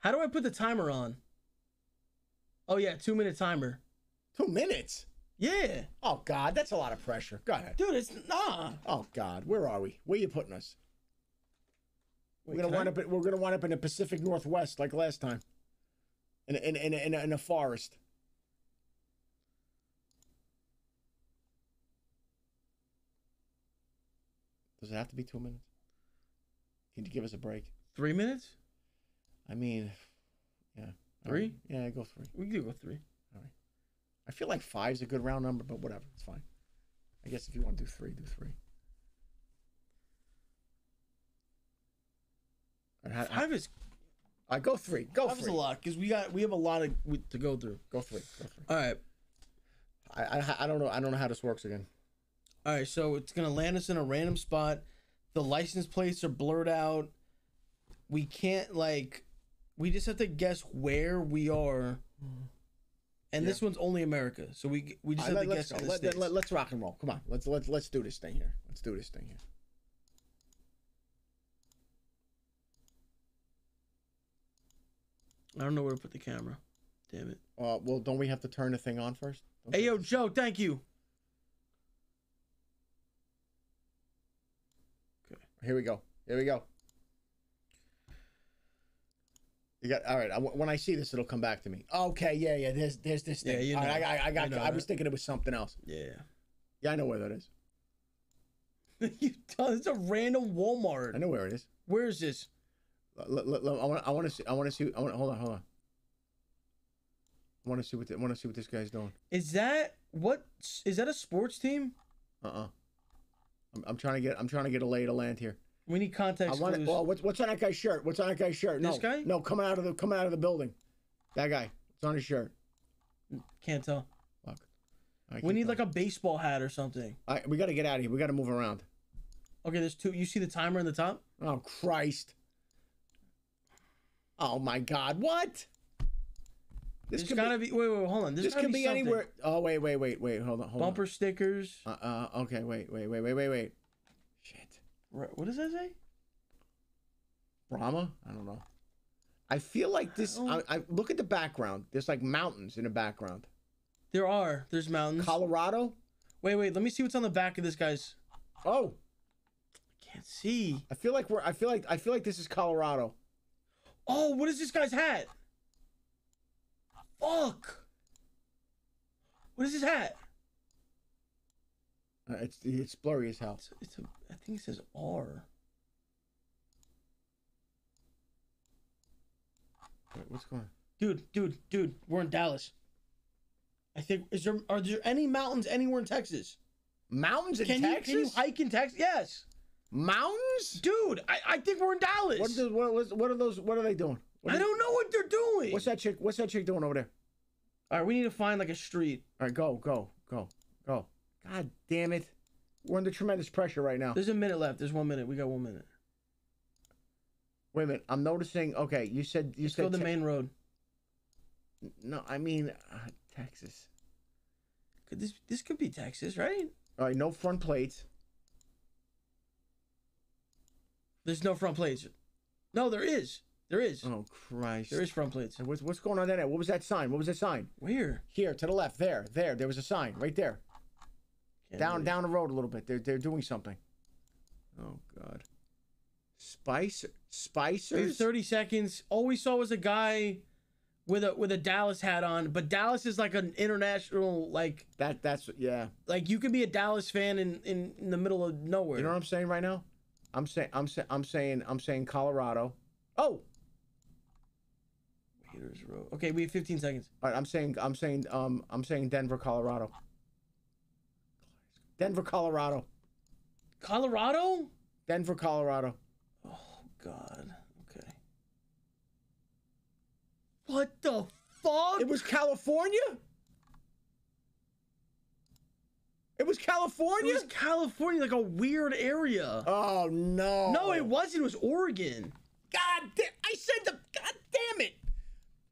How do I put the timer on? Oh yeah, two minute timer. Two minutes. Yeah, Oh God, that's a lot of pressure. Go ahead. dude, it's nah. Oh God, where are we? Where you putting us? Wait, we're gonna wind I- up. In, we're gonna wind up in the Pacific Northwest like last time. In in in in, in a forest. Does it have to be two minutes? Can you give us a break? three minutes. I mean, yeah. Three? right. Yeah, go three. We can go three. All right. I feel like five's a good round number, but whatever, it's fine. I guess if you want to do three, do three. How- Five is all right, go three. Go five is a lot because we got we have a lot of we- to go through. Go three. Go three. All right, I, I I don't know. I don't know how this works again. all right. So it's gonna land us in a random spot. The license plates are blurred out. We can't like. We just have to guess where we are. And this one's only America, so we we just have right, to let's guess go. in the Let, let, let's rock and roll. Come on. Let's let's let's do this thing here. Let's do this thing here. I don't know where to put the camera. Damn it. Uh, well, don't we have to turn the thing on first? Don't Hey we? yo, Joe, thank you. Okay. Here we go. Here we go. You got all right. I, when I see this, it'll come back to me. Okay, yeah, yeah. There's there's this thing. Yeah, you All right, know. I, I, I got. You know I was thinking it was something else. Yeah. Yeah, I know where that is. you done it's a random Walmart. I know where it is. Where is this? L- l- l- I want. I want to see. I want to see. I want. Hold on. Hold on. I want to see what. The, I want to see what this guy's doing. Is that what is that a sports team? Uh. uh I'm, I'm trying to get. I'm trying to get a lay the land here. We need context I want. clues. Well, what's what's on that guy's shirt? What's on that guy's shirt? No, This guy? No, coming out of the coming out of the building. That guy. It's on his shirt? Can't tell. Fuck. I We need like a baseball hat or something. All right, we got to get out of here. We got to move around. Okay, there's two. You see the timer in the top? Oh Christ. Oh my God! What? This could gotta be. Wait, wait, wait, hold on. There's This could be anywhere. Oh wait, wait, wait, wait. Hold on, hold Bumper stickers. on. Uh, uh, okay, wait, wait, wait, wait, wait, wait. What does that say? Brahma? I don't know. I feel like this. Oh. I, I look at the background. There's like mountains in the background. There are. There's mountains. Colorado. wait, wait. Let me see what's on the back of this guy's. Oh, I Can't see. I feel like we're. I feel like. I feel like this is Colorado. Oh, what is this guy's hat? Fuck. What is his hat? Uh, it's it's blurry as hell. It's, it's a. I think it says R. Wait, what's going? on? Dude, dude, dude. We're in Dallas. I think. Is there? Are there any mountains anywhere in Texas? Mountains in Can you can you hike in Texas? Yes. Mountains? Dude, I, I think we're in Dallas. What, do- what, what, are those? What are they doing? What I are- don't know what they're doing. What's that chick? What's that chick doing over there? All right, we need to find like a street. All right, go, go, go, go. God damn it! We're under tremendous pressure right now. There's a minute left. There's one minute. We got one minute. Wait a minute. I'm noticing. Okay, you said you Let's go said the Te- main road. No, I mean uh, Texas. Could this this could be Texas, right? All right, no front plates. There's no front plates. No, there is. There is. Oh Christ! There is front plates. What's what's going on there? What was that sign? What was that sign? Where? Here to the left. There, there. There was a sign right there. Can't down read. down the road a little bit. They're they're doing something. Oh God. Spicer We have 30 seconds. All we saw was a guy with a with a Dallas hat on, but Dallas is like an international like That that's yeah. like you could be a Dallas fan in in, in the middle of nowhere. You know what I'm saying right now? I'm saying I'm saying I'm saying I'm saying Colorado. Oh, Raiders Road. Okay, we have 15 seconds. all right. I'm saying I'm saying um I'm saying Denver, Colorado. Denver, Colorado. Colorado? Denver, Colorado. Oh God. Okay. What the fuck? It was California. It was California? It California. was California, like a weird area. oh no. No, it wasn't. It was Oregon. God damn! I said the God damn it.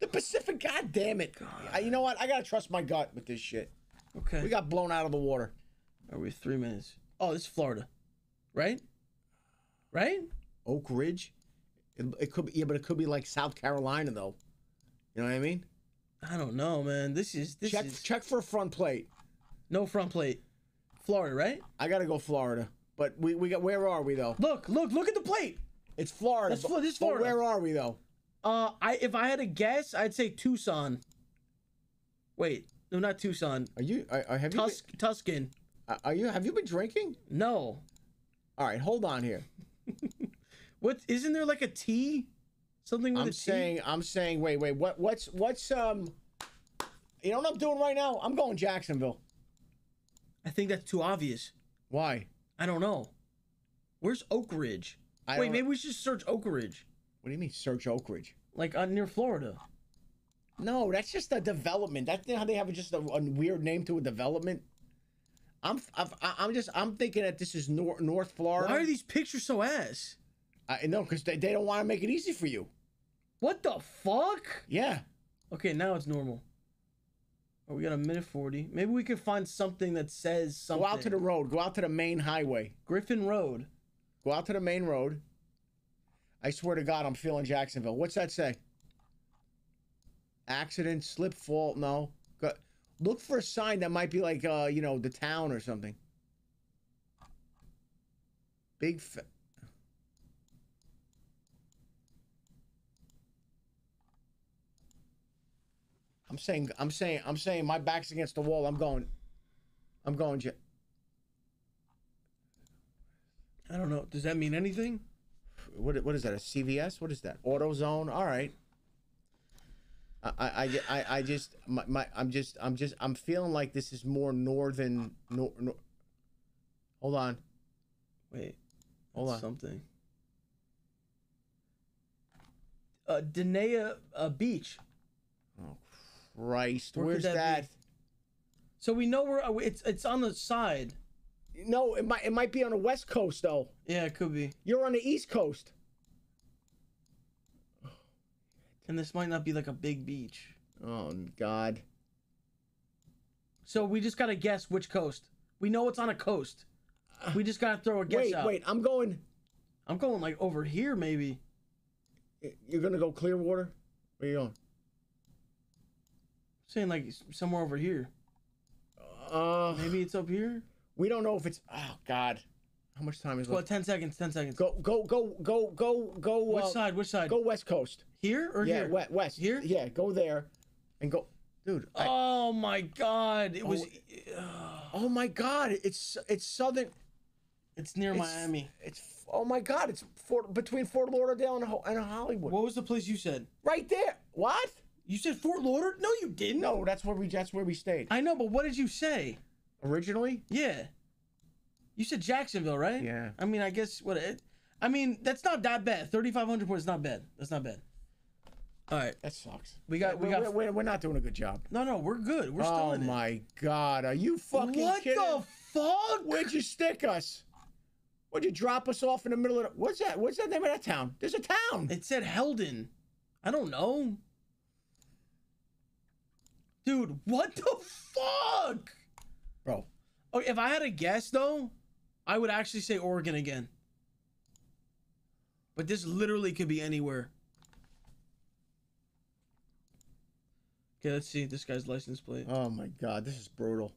The Pacific. God damn it. I- you know what? I gotta trust my gut with this shit. Okay. We got blown out of the water. Are we three minutes? Oh, it's Florida, right? Right? Oak Ridge. It, it could be yeah, but it could be like South Carolina though. You know what I mean? I don't know, man. This is this check is check for front plate. no front plate. Florida, right? I gotta go Florida, but we we got where are we though? Look, look, look at the plate. It's Florida. That's but- this is Florida. where are we though? Uh, I if I had to guess, I'd say Tucson. Wait, no, not Tucson. Are you? Are, are- have you? Tus- Tuscan. Been, are you? Have you been drinking? No. All right, hold on here. What isn't there like a T? Something with a I'm T? saying. I'm saying. Wait, wait. What? What's? What's? Um. You know what I'm doing right now? I'm going Jacksonville. I think that's too obvious. Why? I don't know. Where's Oak Ridge? I Wait, maybe we should search Oak Ridge, What do you mean search Oak Ridge? like uh, near Florida. No, that's just a development. That's how they have just a, a weird name to a development. I'm I've, I'm just I'm thinking that this is North North Florida. Why are these pictures so ass? I know because they, they don't want to make it easy for you. What the fuck? Yeah. Okay, now it's normal. Oh, we got a minute forty. Maybe we could find something that says something. Go out to the road. Go out to the main highway. Griffin Road. Go out to the main road. I swear to God, I'm feeling Jacksonville. What's that say? Accident, slip, fall. No. Go, look for a sign that might be like, uh, you know, the town or something. Big. Fa- I'm saying, I'm saying, I'm saying, my back's against the wall. I'm going. I'm going. I don't know. Does that mean anything? what what is that? A CVS? What is that? AutoZone? All right. I I I, I, I just my, my I'm just I'm just I'm feeling like this is more northern. Nor, nor, hold on, Wait. hold on. Something. Uh, Dania uh, Beach. Christ, Where where's that that? So we know where uh, it's. It's on the side. No, it might it might be on the west coast though. Yeah, it could be. You're on the east coast. And this might not be like a big beach. Oh God. So we just gotta guess which coast. We know it's on a coast. We just gotta throw a guess Wait, out. wait. I'm going. I'm going like over here, maybe. You're gonna go Clearwater. Where you going? I'm saying like somewhere over here. Uh, Maybe it's up here. we don't know if it's. Oh God. How much time is Well, left? ten seconds. Ten seconds. Go go go go go go. Which uh, side? Which side? Go west coast. here or yeah, here? we- west. Here? Yeah, go there, and go, dude. I- Oh my God! It was. oh my God, it's it's southern. It's near It's, Miami. It's oh my God, it's Fort, between Fort Lauderdale and, and Hollywood. What was the place you said? Right there. What? You said Fort Lauderdale? No, you didn't. No, that's where we that's where we stayed I know, but what did you say? originally. Yeah. You said Jacksonville, right? Yeah. I mean, I guess what it. I mean, that's not that bad. Thirty-five hundred points, not bad. That's not bad. All right. That sucks. We got- we We're- got- We're, we're not doing a good job. No, no, we're good. We're still Oh in it. my God, are you fucking what kidding? the fuck? Where'd you stick us? Where'd you drop us off in the middle of the, what's that? What's that name of that town? There's a town. It said Heldon. I don't know. Dude, what the fuck? Bro, Oh, if I had a guess though, I would actually say Oregon again. But this literally could be anywhere. Okay, let's see this guy's license plate. oh my God, this is brutal.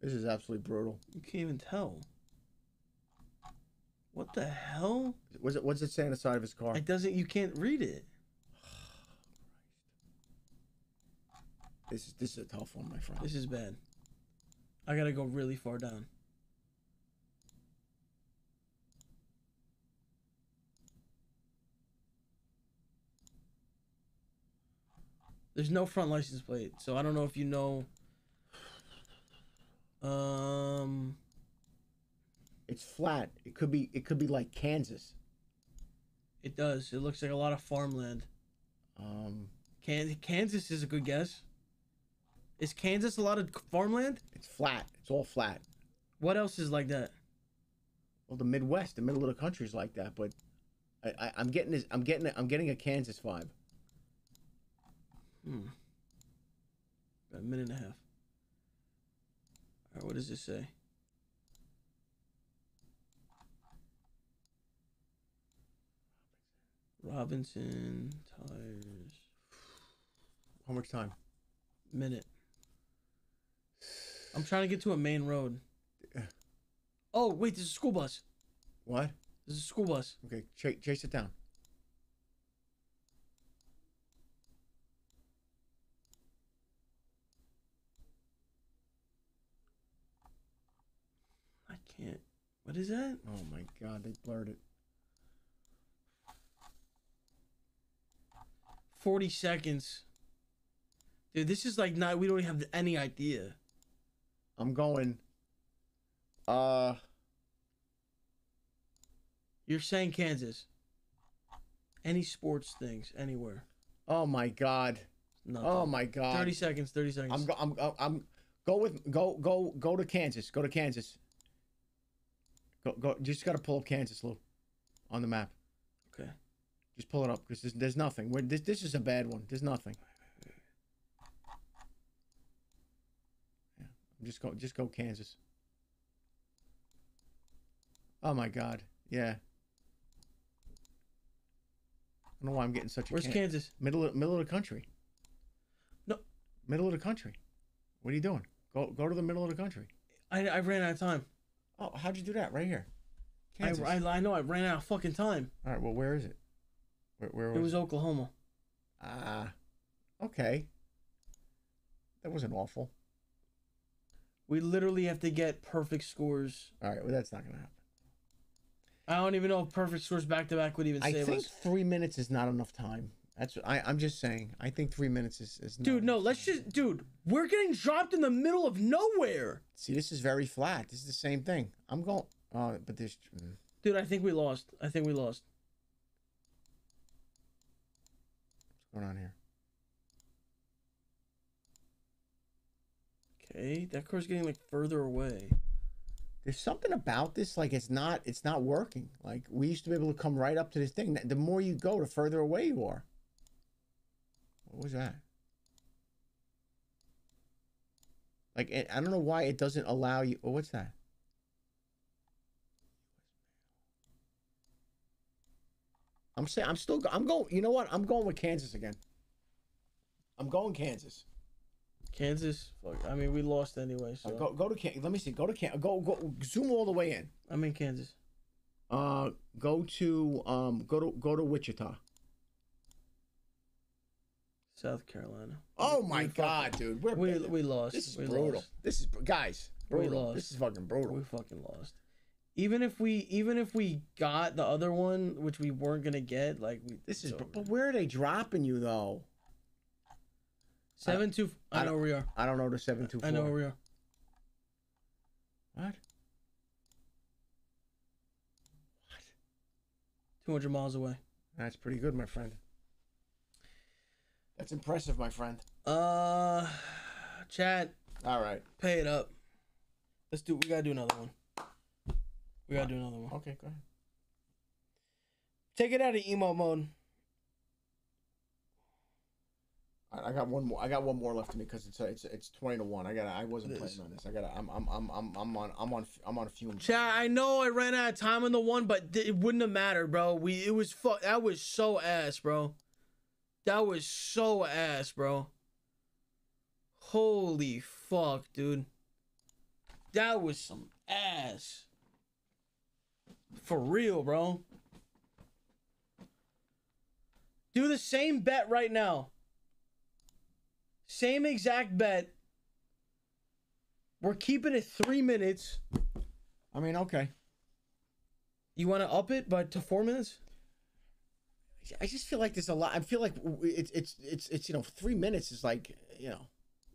This is absolutely brutal. You can't even tell. What the hell? What's it? What's it say on the side of his car? It doesn't. You can't read it. This is this is a tough one, my friend. This is bad. I gotta go really far down. There's no front license plate, so I don't know if you know. Um, It's flat. It could be. It could be like Kansas. it does. It looks like a lot of farmland. Um, Kan- Kansas is a good guess. Is Kansas a lot of farmland? it's flat. It's all flat. What else is like that? Well, the Midwest, the middle of the country is like that, but I, I, I'm getting this. I'm getting. I'm getting a Kansas vibe. Hmm. Got a minute and a half. All right, what does this say? Robinson tires How much time? minute. I'm trying to get to a main road. Oh wait, there's a school bus. What? There's a school bus. Okay, chase, chase it down. I can't. What is that? Oh my god, they blurred it. 40 seconds. Dude, this is like not. We don't have any idea. I'm going. Uh, You're saying Kansas. Any sports things anywhere? oh my god. Nothing. Oh my god. 30 seconds. 30 seconds. I'm go, I'm I'm, I'm go with go go go to Kansas. Go to Kansas. Go go. Just got to pull up Kansas, Lou, on the map. okay. Just pull it up because there's, there's nothing. We're, this this is a bad one. There's nothing. Yeah, just go just go Kansas. Oh my God. Yeah. I don't know why I'm getting such a Where's can- Kansas? middle of, middle of the country. No. Middle of the country. What are you doing? Go go to the middle of the country. I, I ran out of time. Oh, how'd you do that? Right here. I, Kansas. I, I know I ran out of fucking time. All right. Well, where is it? Where, where was It was Oklahoma. Ah, okay. That wasn't awful. We literally have to get perfect scores. All right, well, that's not gonna happen. I don't even know if perfect scores back to back would even I save think us. three minutes is not enough time. That's I. I'm just saying. I think three minutes is is. Not Dude, no, let's just. Dude, we're getting dropped in the middle of nowhere. see. This is very flat. This is the same thing. I'm going. Uh, but this. mm. Dude, I think we lost. I think we lost. What's going on here? Okay, that car's getting like further away. There's something about this. Like it's not. It's not working. Like we used to be able to come right up to this thing. The more you go, the further away you are. What was that? Like it, I don't know why it doesn't allow you. Oh, what's that? I'm saying I'm still. I'm going. You know what? I'm going with Kansas again. I'm going Kansas. Kansas, fuck. I mean, we lost anyway. Uh, So go go to Can. Let me see. Go to Can. Go go. Zoom all the way in. I'm in Kansas. Uh, go to um. Go to go to Wichita. South Carolina. Oh my God, dude. We're We we lost. This is we brutal. Lost. This is guys. We lost. This is fucking brutal. We fucking lost. Even if we even if we got the other one, which we weren't gonna get, like we This is. over. But where are they dropping you though? seven two. I, I know where we are. I don't know the seven two four. I know where we are. What? What? Two hundred miles away. That's pretty good, my friend. That's impressive, my friend. Uh, chat, All right. pay it up. Let's do. We gotta do another one. We gotta do another one. Okay, go ahead. Take it out of emo mode. I, I got one more. I got one more left to me because it's it's it's twenty to one. I got. to I wasn't It planning on this. I got. to I'm I'm I'm I'm I'm on I'm on I'm on fumes. Chat, I know I ran out of time on the one, but th- it wouldn't have mattered, bro. We it was fu- That was so ass, bro. That was so ass, bro. Holy fuck, dude. That was some ass. For real, bro. Do the same bet right now. Same exact bet. We're keeping it three minutes. I mean, okay. You want to up it, but to four minutes? I just feel like there's a lot. I feel like it's it's it's it's you know three minutes is like you know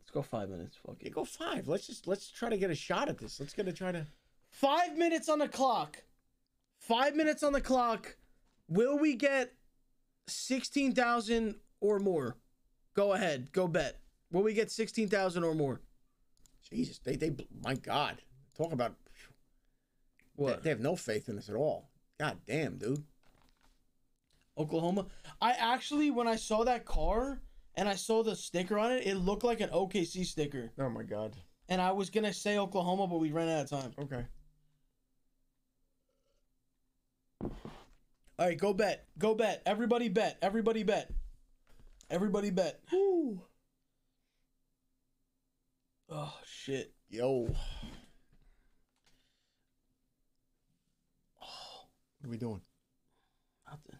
Let's go five minutes. Fuck it. go five. Let's just let's try to get a shot at this. Let's to try to. Five minutes on the clock. Five minutes on the clock. Will we get sixteen thousand or more? Go ahead. Go bet. Will we get sixteen thousand or more? Jesus, they they my God, talk about they, What? they have no faith in us at all. God damn, dude. Oklahoma. I actually, when I saw that car and I saw the sticker on it, it looked like an OKC sticker. Oh my God. And I was gonna say Oklahoma, but we ran out of time. Okay. All right, go bet. Go bet. Everybody bet. Everybody bet. Everybody bet. Woo. Oh shit. Yo. What are we doing? Nothing.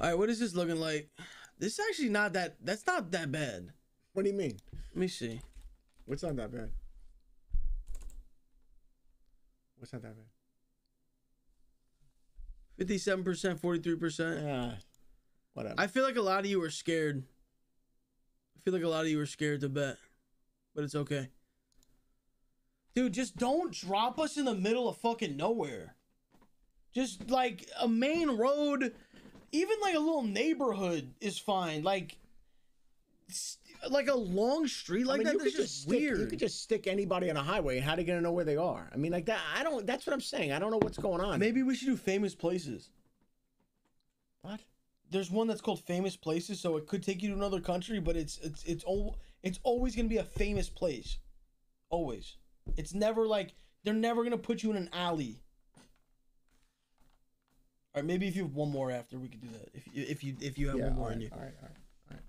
All right, what is this looking like? This is actually not that. That's not that bad. What do you mean? Let me see. What's not that bad? What's not that bad? Fifty-seven percent, forty-three percent. Yeah. Whatever. I feel like a lot of you are scared. I feel like a lot of you are scared to bet, but it's okay. Dude, just don't drop us in the middle of fucking nowhere. Just like a main road, even like a little neighborhood is fine. Like, like a long street like that. you That's could just stick, weird. You could just stick anybody on a highway. How are they gonna know where they are? I mean, like that. I don't. That's what I'm saying. I don't know what's going on. Maybe we should do famous places. What? There's one that's called famous places, so it could take you to another country, but it's it's it's al- it's always gonna be a famous place, always. It's never like they're never gonna put you in an alley. All right, maybe if you have one more after, we could do that. If you if you if you have Yeah. one more right. in you. All right. All right.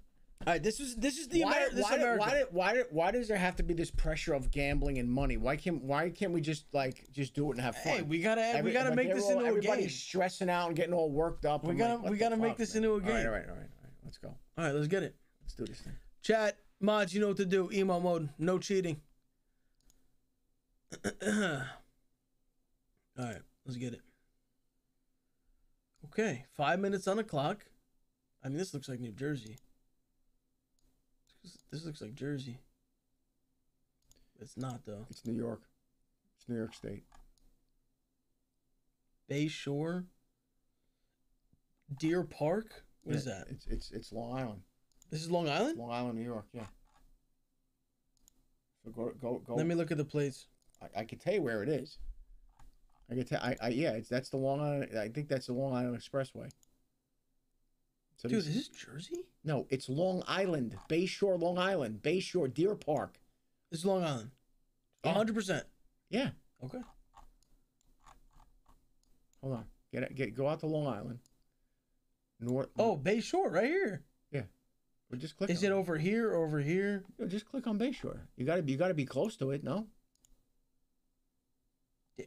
All right, this is this is the why, Ameri- this why, is America. why, did- why, why does there have to be this pressure of gambling and money? Why can't why can't we just like just do it and have fun? hey, we gotta Every- we gotta but make this all- into a game. everybody's game. stressing out and getting all worked up. We I'm gotta- like, we gotta make this man? into a game. all right, all right, all right. Let's go. All right, let's get it. Let's do this thing. Chat mods, you know what to do. Emo mode, no cheating. All right, let's get it. Okay, five minutes on the clock. I mean, this looks like New Jersey. This looks like Jersey. It's not though. It's New York. It's New York State. Bay Shore. Deer Park. What is Yeah, that? It's it's it's Long Island. This is Long Island. Long Island, New York. Yeah. So go go go. Let me look at the plates. I, I can tell you where it is. I can tell. I, I yeah. It's that's the Long Island. I think that's the Long Island Expressway. So Dude, is this Jersey? no, it's Long Island, Bay Shore, Long Island, Bay Shore, Deer Park. This is Long Island. Yeah. hundred percent. Yeah. Okay. Hold on. Get get go out to Long Island. North. Oh, Bay Shore, right here. Yeah. Or just click. Is it over here or over here? No, just click on Bay Shore. You gotta. You gotta be close to it. No.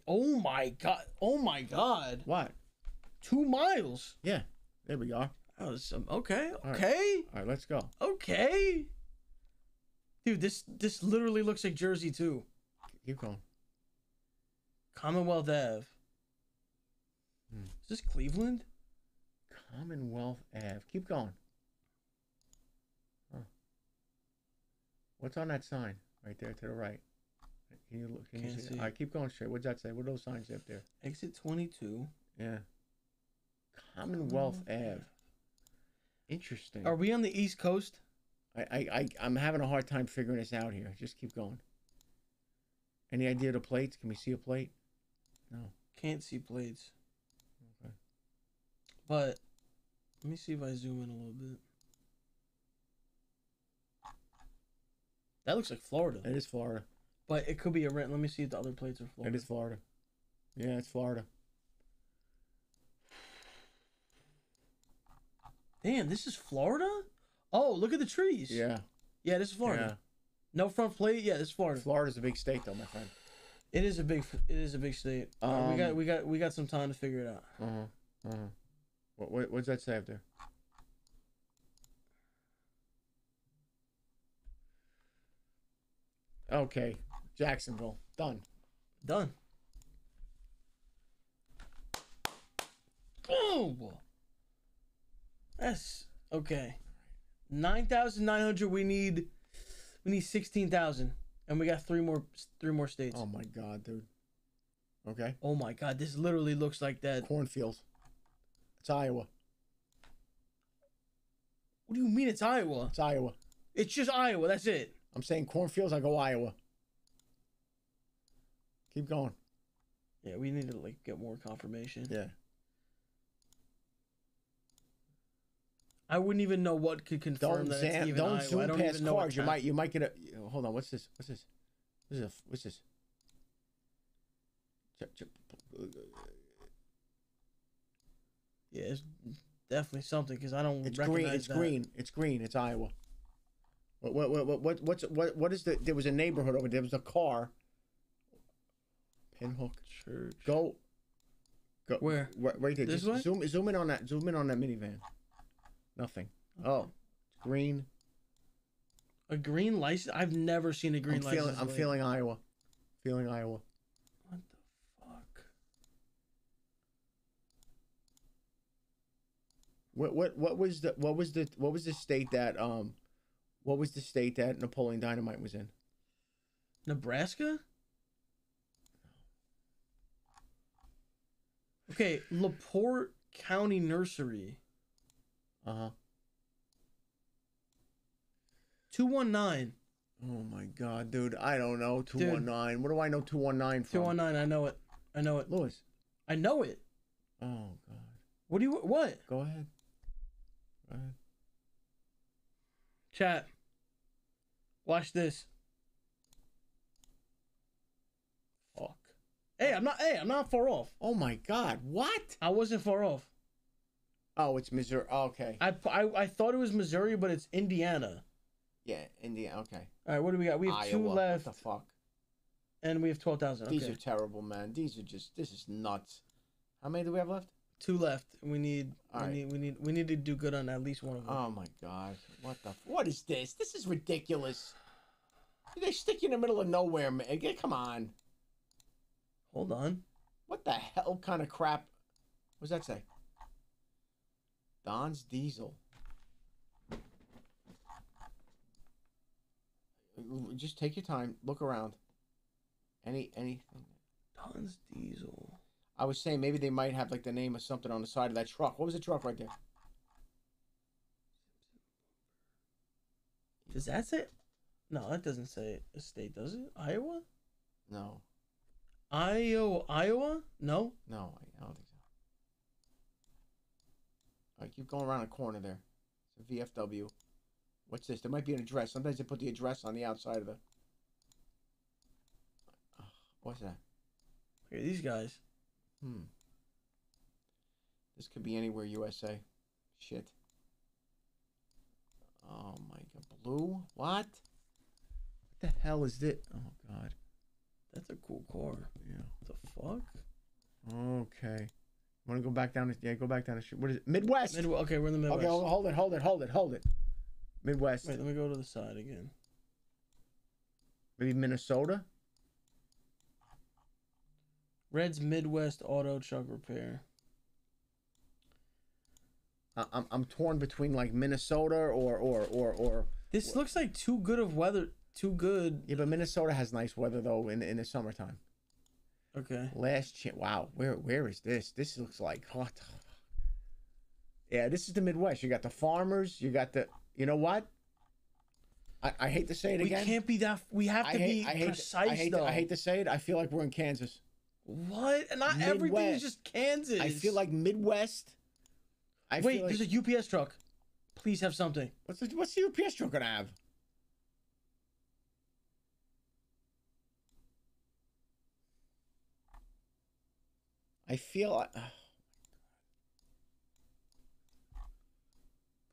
Oh my god! Oh my god! What? Two miles. Yeah. There we go. That was um, okay. right. Okay. All right. Let's go. Okay. Dude, this this literally looks like Jersey too. Keep going. Commonwealth Ave. Hmm. Is this Cleveland? Commonwealth Ave. Keep going. Huh. What's on that sign right there to the right? Can you look? Can Can't see? see. All right, keep going straight. What's that say? What are those signs up there? Exit twenty two. Yeah. Commonwealth oh, Ave. Interesting. Are we on the East Coast? I, I, I, I'm having a hard time figuring this out here. Just keep going. Any idea of the plates? Can we see a plate? No. Can't see plates. Okay. But let me see if I zoom in a little bit. That looks like Florida. It is Florida. But it could be a rent. Let me see if the other plates are It Florida. is Florida. Yeah, it's Florida. Damn, this is Florida? Oh, look at the trees. Yeah. Yeah, this is Florida. Yeah. No front plate. Yeah, this is Florida. Florida's a big state, though, my friend. It is a big. It is a big state. All right, we got. Um, We got. We got some time to figure it out. Uh huh. Uh huh. What, what what's that say up there? Okay, Jacksonville done. Done. Oh. That's okay. Nine thousand nine hundred. We need. We need sixteen thousand, and we got three more. Three more states. Oh my god, dude. Okay, Oh my god, this literally looks like that. cornfields. It's Iowa. What do you mean it's Iowa? It's Iowa. It's just Iowa. That's it. I'm saying cornfields. I go Iowa. Keep going. Yeah, we need to like get more confirmation. Yeah. I wouldn't even know what could confirm Don't that zam, it's even don't Iowa. I zoom don't past even know cars. You might you might get a. Hold on. What's this? What's this? What's This is a, what's this? Ch- ch- Yeah, it's definitely something because I don't It's recognize green. It's that. green. It's green. It's Iowa. What what what what what what's what what is the? There was a neighborhood over there. There was a car. Pinhook. Church. Go. Go. Where? Right, right there. This Just way? Zoom zoom in on that. Zoom in on that minivan. Nothing. Oh, green. A green license? I've never seen a green I'm license. feeling. I'm feeling Iowa. Feeling Iowa. What the fuck? What what what was the what was the what was the state that um, what was the state that Napoleon Dynamite was in? Nebraska? Okay, Laporte County Nursery. Uh huh. 219. Oh my God, dude! I don't know. Two one nine. What do I know? Two one nine from? 219, I know it. I know it. Lewis. I know it. Oh God. What do you what? Go ahead. Go ahead. Chat. Watch this. Fuck. Hey, I'm not hey, I'm not far off. Oh my God! What? I wasn't far off. Oh, it's Missouri. Oh, okay. I, I, I thought it was Missouri, but it's Indiana. Yeah, Indiana. Okay. All right, what do we got? We have Iowa. two left, What the fuck? and we have 12,000. These Okay. are terrible, man. These are just. This is nuts. How many do we have left? Two left. We need, we All right. need, we need, we need to do good on at least one of them. Oh my God! What the? What is this? This is ridiculous. They stick you in the middle of nowhere, man. Get- Come on. Hold on. What the hell kind of crap? What does that say? Don's Diesel. Just take your time. Look around. Any anything. Don's Diesel. I was saying maybe they might have like the name of something on the side of that truck. What was the truck right there? Does that say? No, that doesn't say a state, does it? Iowa? No, Iowa? Iowa? No. no, I I don't think so. All right, keep going around the corner there. It's a VFW. What's this? There might be an address. Sometimes they put the address on the outside of the. What's that? Look at these guys. Hmm. This could be anywhere USA. Shit. Oh my god. Blue? What? What the hell is this? Oh god. That's a cool car. Yeah. The fuck? Okay. I Want to go back down? The, yeah, go back down the street. What is it? Midwest. Mid- okay, we're in the Midwest. okay, hold it, hold it, hold it, hold it. Midwest. Wait, let me go to the side again. Maybe Minnesota. Red's Midwest Auto Truck Repair. I, I'm I'm torn between like Minnesota or or or or. This looks like too good of weather. Too good. Yeah, but Minnesota has nice weather though in in the summertime. Okay. Last chance. Wow, where where is this? This looks like what? Yeah, this is the Midwest. You got the farmers. You got the. You know what? I, I hate to say it We again. can't be that. We have I to hate, be I hate, precise I hate, though. I hate to say it. I feel like we're in Kansas. what? Not everything is just Kansas. I feel like Midwest. I Wait, like, there's a UPS truck. Please have something. what's the, what's the UPS truck gonna have? I feel. like-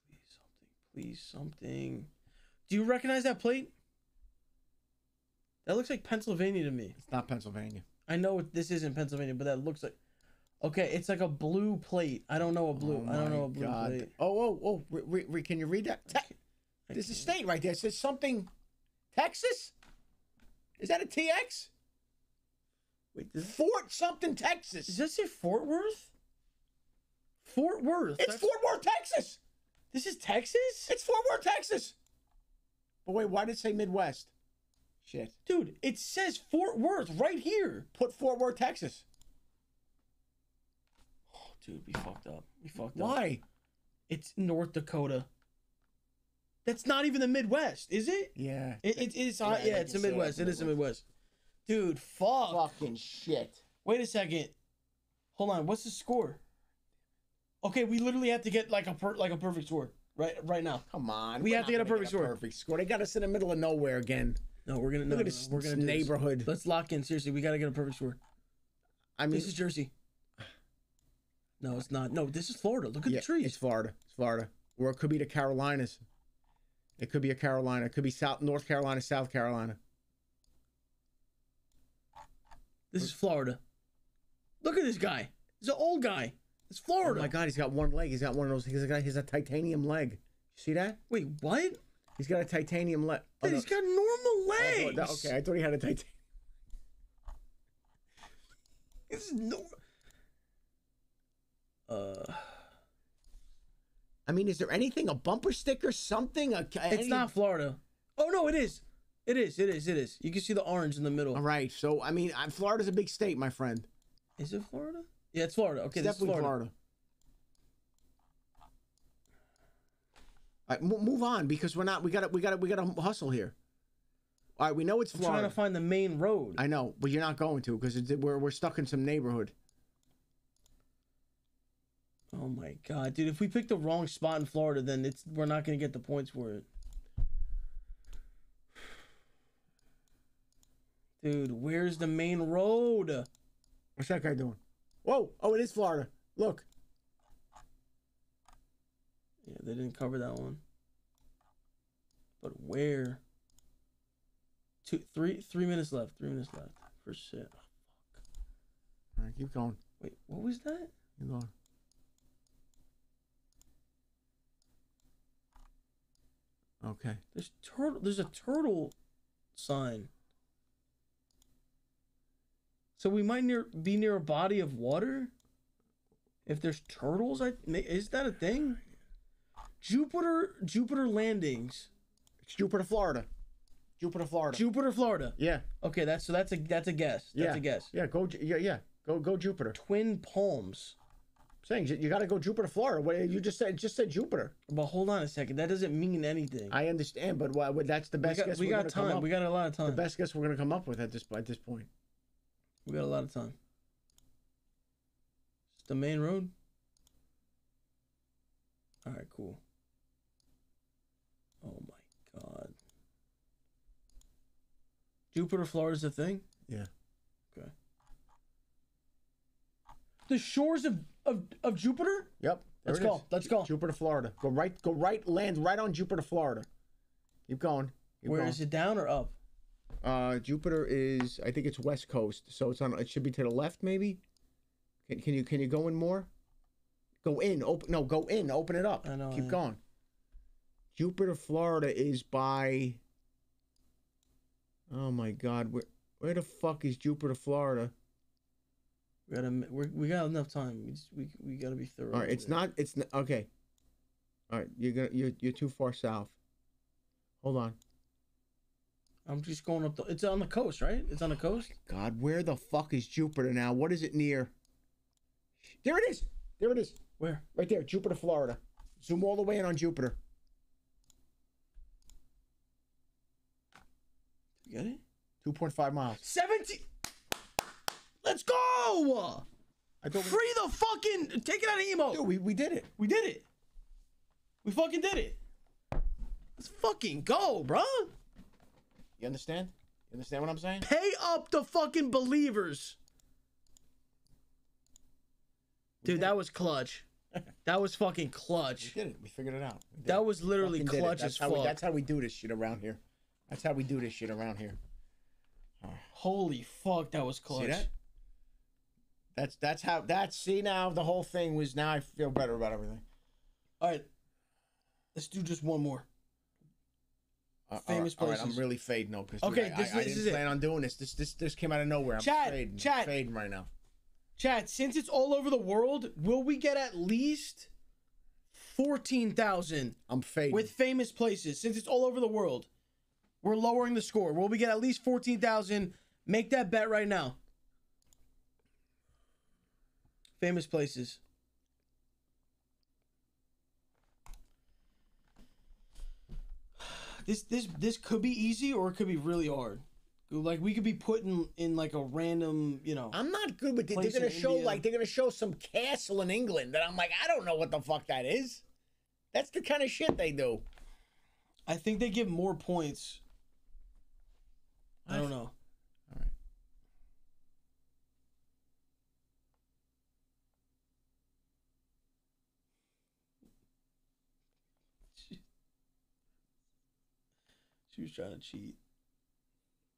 Please something. Please something. Do you recognize that plate? That looks like Pennsylvania to me. It's not Pennsylvania. I know this isn't Pennsylvania, but that looks like. Okay, it's like a blue plate. I don't know a blue. I don't know a blue oh plate. Oh, oh, oh! Re, re, re- can you read that? Te- There's a state right there. It says something. Texas? Is that a TX? Wait, does, Fort something Texas. does that say Fort Worth? Fort Worth. It's That's- Fort Worth, Texas. This is Texas, It's Fort Worth, Texas. But wait, why did it say Midwest? Shit. dude. It says Fort Worth right here. Put Fort Worth, Texas. Oh, dude, we fucked up. We fucked up. Why? It's North Dakota. That's not even the Midwest, is it? Yeah. It, it it's Yeah, yeah, it's the uh, Midwest. It is the Midwest. Dude, fuck. Fucking shit. Wait a second. Hold on. What's the score? Okay, we literally have to get like a per, like a perfect score right right now. Come on. We have to get a perfect score. Perfect score. They got us in the middle of nowhere again. No, we're gonna no, Look at no, this we're gonna do this. neighborhood. Let's lock in. Seriously, we gotta get a perfect score. I mean, this is Jersey. No, it's not. No, this is Florida. Look at yeah, the trees. it's Florida. It's Florida. Or it could be the Carolinas. It could be a Carolina. It could be South North Carolina, South Carolina. This is Florida. Look at this guy. He's an old guy. It's Florida. Oh my God, he's got one leg. He's got one of those. He's got. He's a titanium leg. You see that? Wait, what? He's got a titanium leg. Dude, he's got normal legs. okay, I thought he had a titanium. This is no. Uh, I mean, is there anything? A bumper sticker? Or something? A, it's any- not Florida. Oh no, it is. It is. It is. It is. You can see the orange in the middle. All right. So I mean, I- Florida's a big state, my friend. Is it Florida? Yeah, it's Florida. Okay, It's definitely Florida. Florida. All right, mo- move on because we're not. We got to. We got to. We got to hustle here. All right, we know it's I'm trying to find the main road. I know, but you're not going to because we're we're stuck in some neighborhood. Oh my god, dude! If we pick the wrong spot in Florida, then it's we're not gonna get the points for it. Dude, where's the main road? What's that guy doing? Whoa! Oh, it is Florida. Look. Yeah, they didn't cover that one. But where? Two, three, three minutes left. Three minutes left for shit. All right, keep going. Wait, what was that? Keep going. Okay. There's turtle. There's a turtle sign. So we might near be near a body of water. If there's turtles, I is that a thing? Jupiter, Jupiter landings, It's Jupiter, Florida. Jupiter, Florida. Jupiter, Florida. yeah. Okay, that's so that's a that's a guess. That's yeah. a guess. Yeah. Go. Yeah. Yeah. Go. Go Jupiter. Twin Palms. saying you- you got to go Jupiter, Florida. What you just said? Just said Jupiter. But hold on a second. That doesn't mean anything. I understand, but why, that's the we best got, guess we we're got gonna come time. We got a lot of time. The best guess we're gonna come up with at this at this point. We got a lot of time. It's the main road. All right, cool. Oh my god. Jupiter, Florida's a thing. Yeah. Okay. The shores of of, of Jupiter. Yep. Let's go. is. Let's go. Jupiter, Florida. Go right. Go right. Land right on Jupiter, Florida. Keep going. Keep Where going. is it? Down or up? Uh, Jupiter is. I think it's west coast, so it's on. It should be to the left, maybe. Can, can you can you go in more? Go in. Open. No, go in. Open it up. I know, I Keep going. Jupiter, Florida is by. Oh my God! Where where the fuck is Jupiter, Florida? We got to we we got enough time. We just, we we got to be thorough. All right, it's it. not. It's not, okay. All right, you're gonna you're you're too far south. Hold on. I'm just going up the. It's on the coast, right? It's on the coast. God, where the fuck is Jupiter now? What is it near? There it is. There it is. Where? Right there, Jupiter, Florida. Zoom all the way in on Jupiter. You get it? Two point five miles. 17. Let's go! I thought we, Free the fucking. Take it out of emo. Dude, we, we did it. We did it. We fucking did it. Let's fucking go, bro. You understand? You understand what I'm saying? Pay up the fucking believers. Dude, that was clutch. That was fucking clutch. We did it. We figured it out. That was literally clutch That's as how we, fuck. that's how we do this shit around here. That's how we do this shit around here. Holy fuck, that was clutch. See that? That's that's how that's see now the whole thing was now I feel better about everything. All right. Let's do just one more. Uh, Famous all right, all right, I'm really fading though because Okay, I, this- I, I this didn't is it. plan on doing this. This this this came out of nowhere. I'm Chat, fading, chat. fading right now. Chad, since it's all over the world, will we get at least 14,000 I'm fading. with famous places? Since it's all over the world, we're lowering the score. Will we get at least 14,000? Make that bet right now. Famous places. This this this could be easy or it could be really hard. Like we could be putting in like a random, you know. I'm not good with it. They're gonna in show India. like they're gonna show some castle in England that I'm like I don't know what the fuck that is. That's the kind of shit they do. I think they give more points. I don't know. All right. She was trying to cheat.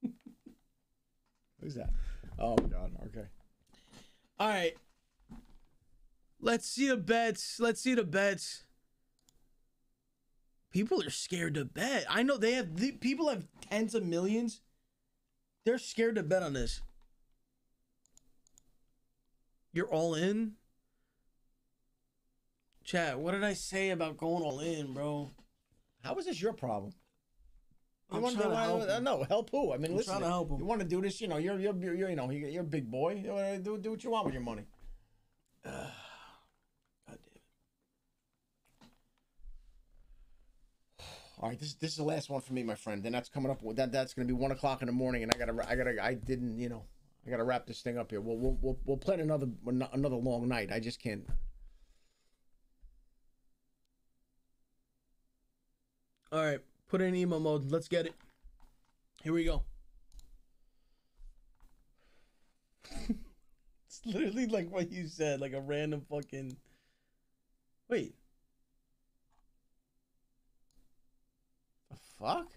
Who's that? Oh God. Okay. All right. Let's see the bets. Let's see the bets. People are scared to bet. I know they have the, people have tens of millions. They're scared to bet on this. You're all in? Chat, what did I say about going all in, bro? How is this your problem? You I'm want trying to help uh, him. no help who? I mean, I'm listen. trying to help him. You want to do this? You know, you're you're, you're you know you're, you're a big boy. You wanna do do what you want with your money. God damn it. All right, this this is the last one for me, my friend. Then that's coming up. That that's going to be one o'clock in the morning, and I gotta I gotta I didn't you know I gotta wrap this thing up here. We'll we'll we'll, we'll plan another another long night. I just can't. All right, put it in emo mode. Let's get it. Here we go. it's literally like what you said, like a random fucking. Wait, The fuck?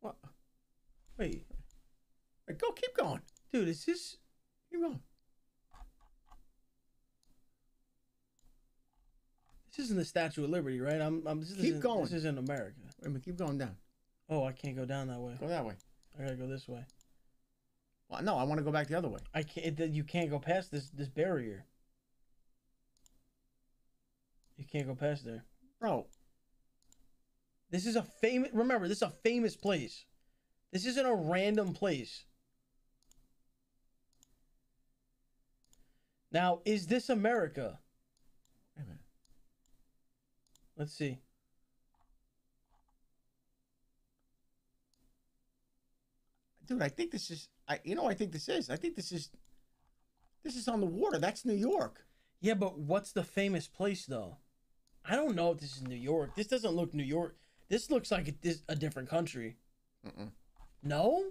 What? wait, Go keep going. dude, is this? Keep going. This isn't the Statue of Liberty, right? I'm. I'm this Keep going. This isn't America. Wait a minute, keep going down. Oh, I can't go down that way. Go that way. I gotta go this way. Well, no, I want to go back the other way. I can't. It, you can't go past this this barrier. You can't go past there. Bro, This is a famous. Remember, this is a famous place. This isn't a random place. Now, is this America? Wait a minute. Let's see. Dude, I think this is I you know what I think this is. I think this is this is on the water. That's New York. Yeah, but what's the famous place though? I don't know if this is New York. This doesn't look New York. This looks like a, this, a different country. Mm-mm. No.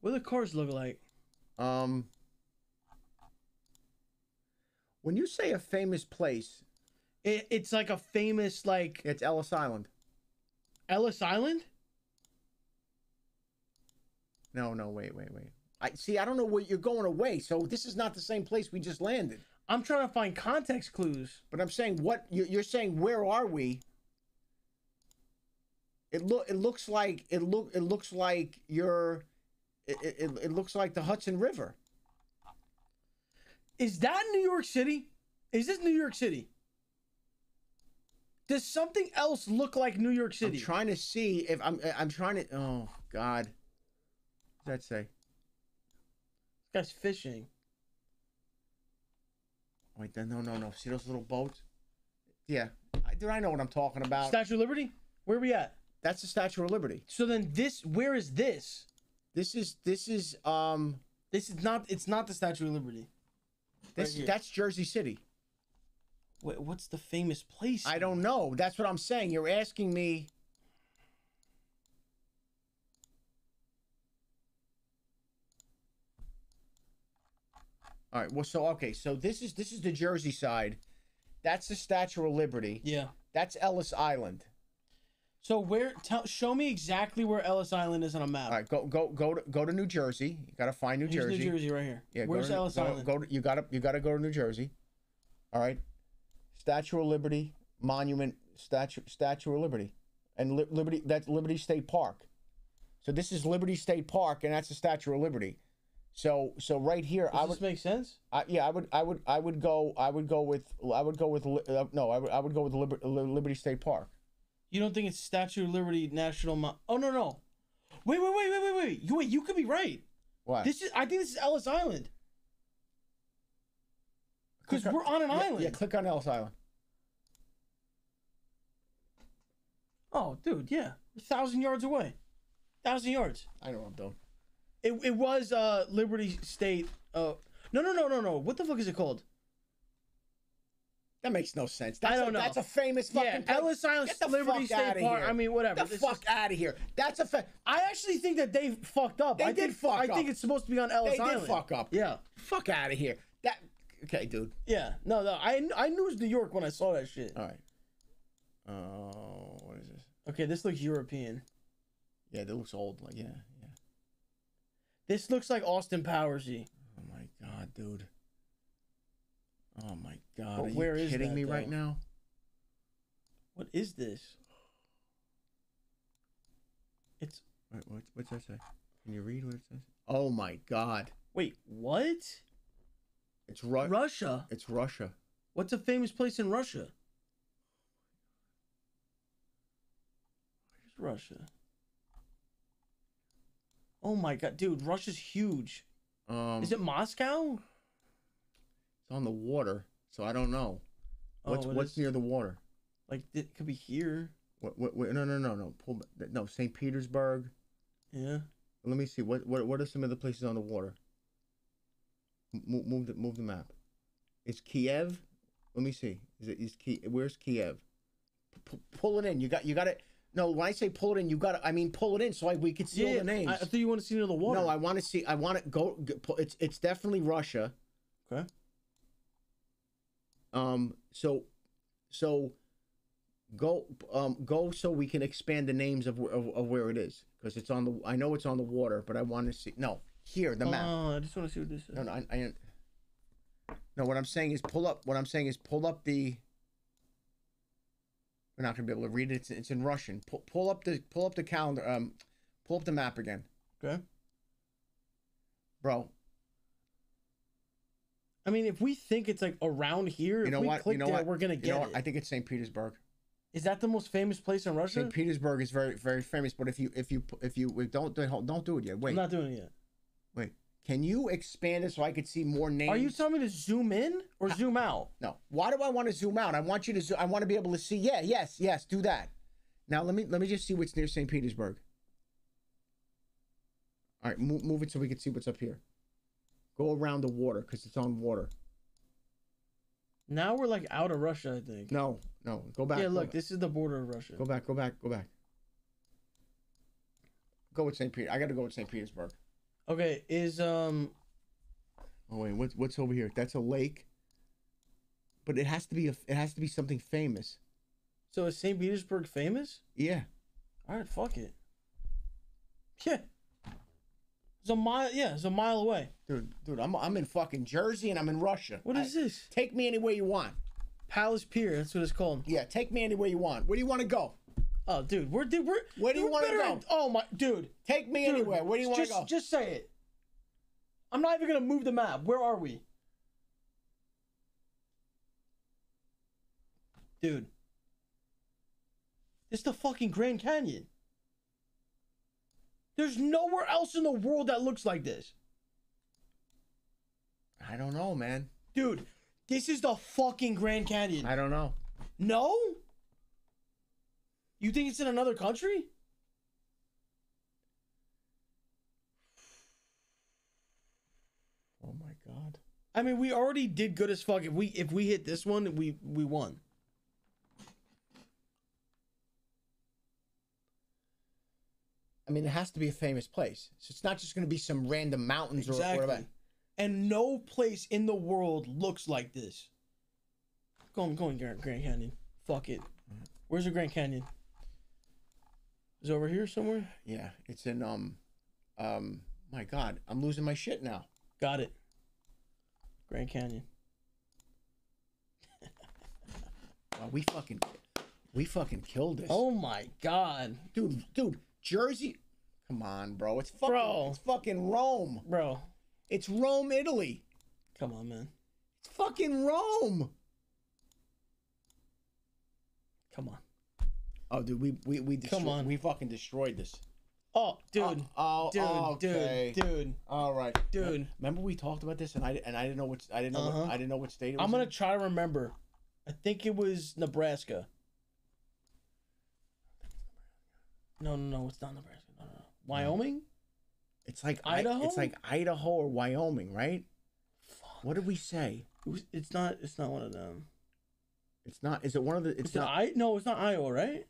What do the cars look like? Um When you say a famous place, It, it's like a famous like it's Ellis Island. Ellis Island. No, no, wait, wait, wait. I see. I don't know where you're going away. So this is not the same place we just landed. I'm trying to find context clues. But I'm saying what you're, you're saying. Where are we? It look. It looks like it look. It looks like you're. It, it, it- it looks like the Hudson River. Is that New York City? Is this New York City? Does something else look like New York City? I'm trying to see if I'm. I'm trying to. Oh God. What's that say? this guy's fishing. Wait, then no, no, no. See those little boats? Yeah, I, dude, I know what I'm talking about. Statue of Liberty? Where are we at? That's the Statue of Liberty. So then this where is this? This is this is um This is not it's not the Statue of Liberty. this Right that's Jersey City. Wait, what's the famous place? I don't know. That's what I'm saying. You're asking me. All right. Well, so okay. So this is this is the Jersey side. That's the Statue of Liberty. Yeah. That's Ellis Island. So where tell show me exactly where Ellis Island is on a map. All right. Go go go to go to New Jersey. You gotta find New Here's Jersey. New Jersey right here. Yeah. go Where's to- Ellis go, Island? Go to, you gotta you gotta go to New Jersey. All right. Statue of Liberty Monument Statue Statue of Liberty, and Li- Liberty that's Liberty State Park. So this is Liberty State Park, and that's the Statue of Liberty. So so right here, Does I this would make sense? I, yeah I would I would I would go I would go with I would go with uh, no I would I would go with Liber- Liberty State Park. You don't think it's Statue of Liberty National Mo- Oh no no. Wait, wait, wait, wait, wait, wait. You wait, you could be right. What? This is I think this is Ellis Island. Because we're on an yeah, island. Yeah, click on Ellis Island. Oh, dude, yeah. A thousand yards away. Thousand yards. I know what I'm doing. It, it was uh Liberty State. Uh, no, no, no, no, no. What the fuck is it called? That makes no sense. I That's don't a, know. That's a famous fucking. Yeah, place. Ellis Island, Get the Liberty fuck State Park. I mean, whatever. Get the This fuck is- out of here. That's a. Fa- I actually think that they fucked up. They I did think, fuck I think it's supposed to be on Ellis They Island. did fuck up. Yeah, Fuck out of here. That okay, dude. yeah. No, no. I I knew it was New York when I saw that shit. All right. Oh, what is this? Okay, this looks European. Yeah, that looks old. Like, yeah, yeah. This looks like Austin Powersy. Oh my god, dude. Oh my god. But Are where you is kidding that, me right now? What is this? It's What, what, what's that say? Can you read what it says? Oh my god. wait, what? It's Ru- Russia. It's Russia. What's a famous place in Russia? Where's Russia? Oh my god, dude, Russia's huge. Um, Is it Moscow? It's on the water, so I don't know. What's Oh, what's is- near the water? Like it could be here. What, what, what, no, no, no, no. Pull back. No, St. Petersburg. Yeah. Let me see. What, what, what are some of the places on the water? Move, move the, move the map. It's Kiev? Let me see. Is it is Kiev? Where's Kiev? P- pull it in. You got, you got it. No, when I say pull it in, you got to. I mean, pull it in so I, we could see all the names. I, I thought you want to see near the water. No, I want to see. I want to go. It's it's definitely Russia. Okay. Um. So, so, go um go so we can expand the names of of, of where it is because it's on the. I know it's on the water, but I want to see. No, here the map. Oh, I just want to see what this is. No, no, I, I. No, what I'm saying is pull up. What I'm saying is pull up the. We're not gonna be able to read it. It's, it's in Russian. Pull, pull up the pull up the calendar. Um, pull up the map again, Okay. bro. I mean, if we think it's like around here, You if know we what? click You know what? we're gonna You get know it. I think it's St. Petersburg. Is that the most famous place in Russia? St. Petersburg is very very famous, but if you if you if you don't don't don't do it yet. Wait, I'm not doing it yet. Wait. Can you expand it so I could see more names? Are you telling me to zoom in or zoom out? No. Why do I want to zoom out? I want you to. Zo- I want to be able to see. Yeah. Yes. Yes. Do that. Now let me let me just see what's near St. Petersburg. All right, move, move it so we can see what's up here. Go around the water because it's on water. Now we're like out of Russia, I think. No, no, go back. yeah, look, back. this is the border of Russia. Go back. Go back. Go back. Go with St. Peter. I got to go with St. Petersburg. Okay, is um Oh wait, what's what's over here? That's a lake. But it has to be a. It has to be something famous. so is St. Petersburg famous? Yeah. All right, fuck it. Yeah. It's a mile. Yeah, it's a mile away. Dude, dude, I'm I'm in fucking Jersey and I'm in Russia. What is I- this? Take me anywhere you want. Palace Pier. That's what it's called. Yeah, take me anywhere you want. Where do you want to go? Oh, dude, we're dude, we're. Where do you wanna go? at- Oh my, dude. Take me dude, anywhere. Where do you want to go? Just say it. I'm not even gonna move the map. Where are we? Dude. This is the fucking Grand Canyon. There's nowhere else in the world that looks like this. I don't know, man. Dude, this is the fucking Grand Canyon. I don't know. No? You think it's in another country? Oh my god. I mean, we already did good as fuck. If we if we hit this one, we we won. I mean, it has to be a famous place. So it's not just going to be some random mountains or Exactly. whatever. And no place in the world looks like this. Go on, go on, Grand Canyon. Fuck it. Where's the Grand Canyon? Is it over here somewhere? Yeah, it's in um, um. My God, I'm losing my shit now. Got it. Grand Canyon. Wow, we fucking, we fucking killed this. Oh my god, dude, dude, Jersey. Come on, bro. It's fucking. Bro. It's fucking Rome. bro. It's Rome, Italy. Come on, man. It's fucking Rome. Come on. Oh, dude, we we we Come on. We fucking destroyed this. Oh, dude. Oh, dude, okay. dude, dude. All right, Dude. Remember we talked about this, and I and I didn't know what I didn't know Uh-huh. what, I didn't know what state it was. I'm gonna in? try to remember. I think it was Nebraska. No, no, no, it's not Nebraska. No, no, no. Wyoming? It's like I- Idaho? it's like Idaho or Wyoming, right? Fuck. What did we say? It was, it's not. It's not one of them. It's not. Is it one of the? It's It's not. not. I no, it's not Iowa, right?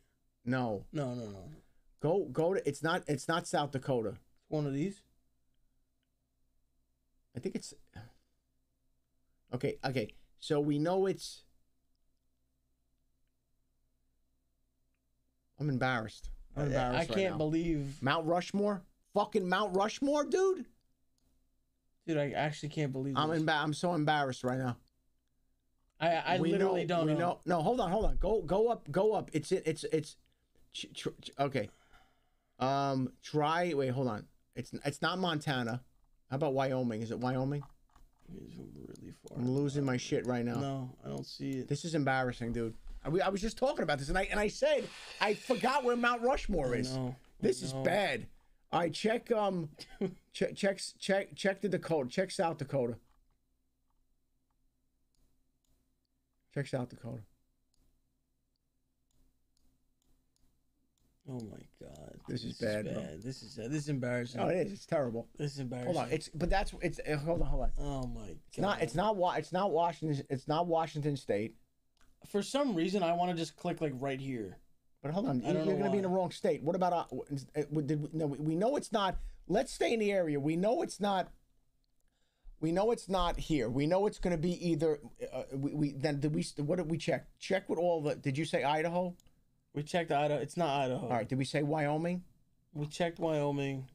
No. No, no, no. Go go to. It's not. It's not South Dakota. One of these. I think it's. Okay. Okay. So we know it's. I'm embarrassed. I'm I embarrassed. right can't now. believe, Mount Rushmore. Fucking Mount Rushmore, dude. dude. I actually can't believe. I'm this. I'm so embarrassed right now. I I we literally know, don't we know. No, hold on, hold on. Go go up, go up. It's it's it's. Okay. Um. Try. Wait. Hold on. It's it's not Montana. How about Wyoming? Is it Wyoming? It's really far. I'm losing my shit right now. No, I don't see it. This is embarrassing, dude. I, I was just talking about this, and I and I said I forgot where Mount Rushmore is. No, This is no. bad. All right, check um, check check check check the Dakota. Check South Dakota. Check South Dakota. Oh my god. This is bad. This is uh, this is embarrassing. Oh, it is. It's terrible. This is embarrassing. Hold on. It's but that's it's. uh, Hold on. Hold on. oh my god. It's not. It's not. Wa- It's not Washington. It's not Washington State. For some reason, I want to just click like right here. But hold on, I don't you're going to be in the wrong state. What about? Uh, uh, did we, no, we know it's not. Let's stay in the area. We know it's not. We know it's not here. We know it's going to be either. Uh, we, we then did we? What did we check? Check with all the. Did you say Idaho? We checked Idaho. It's not Idaho. All right. Did we say Wyoming? We checked Wyoming,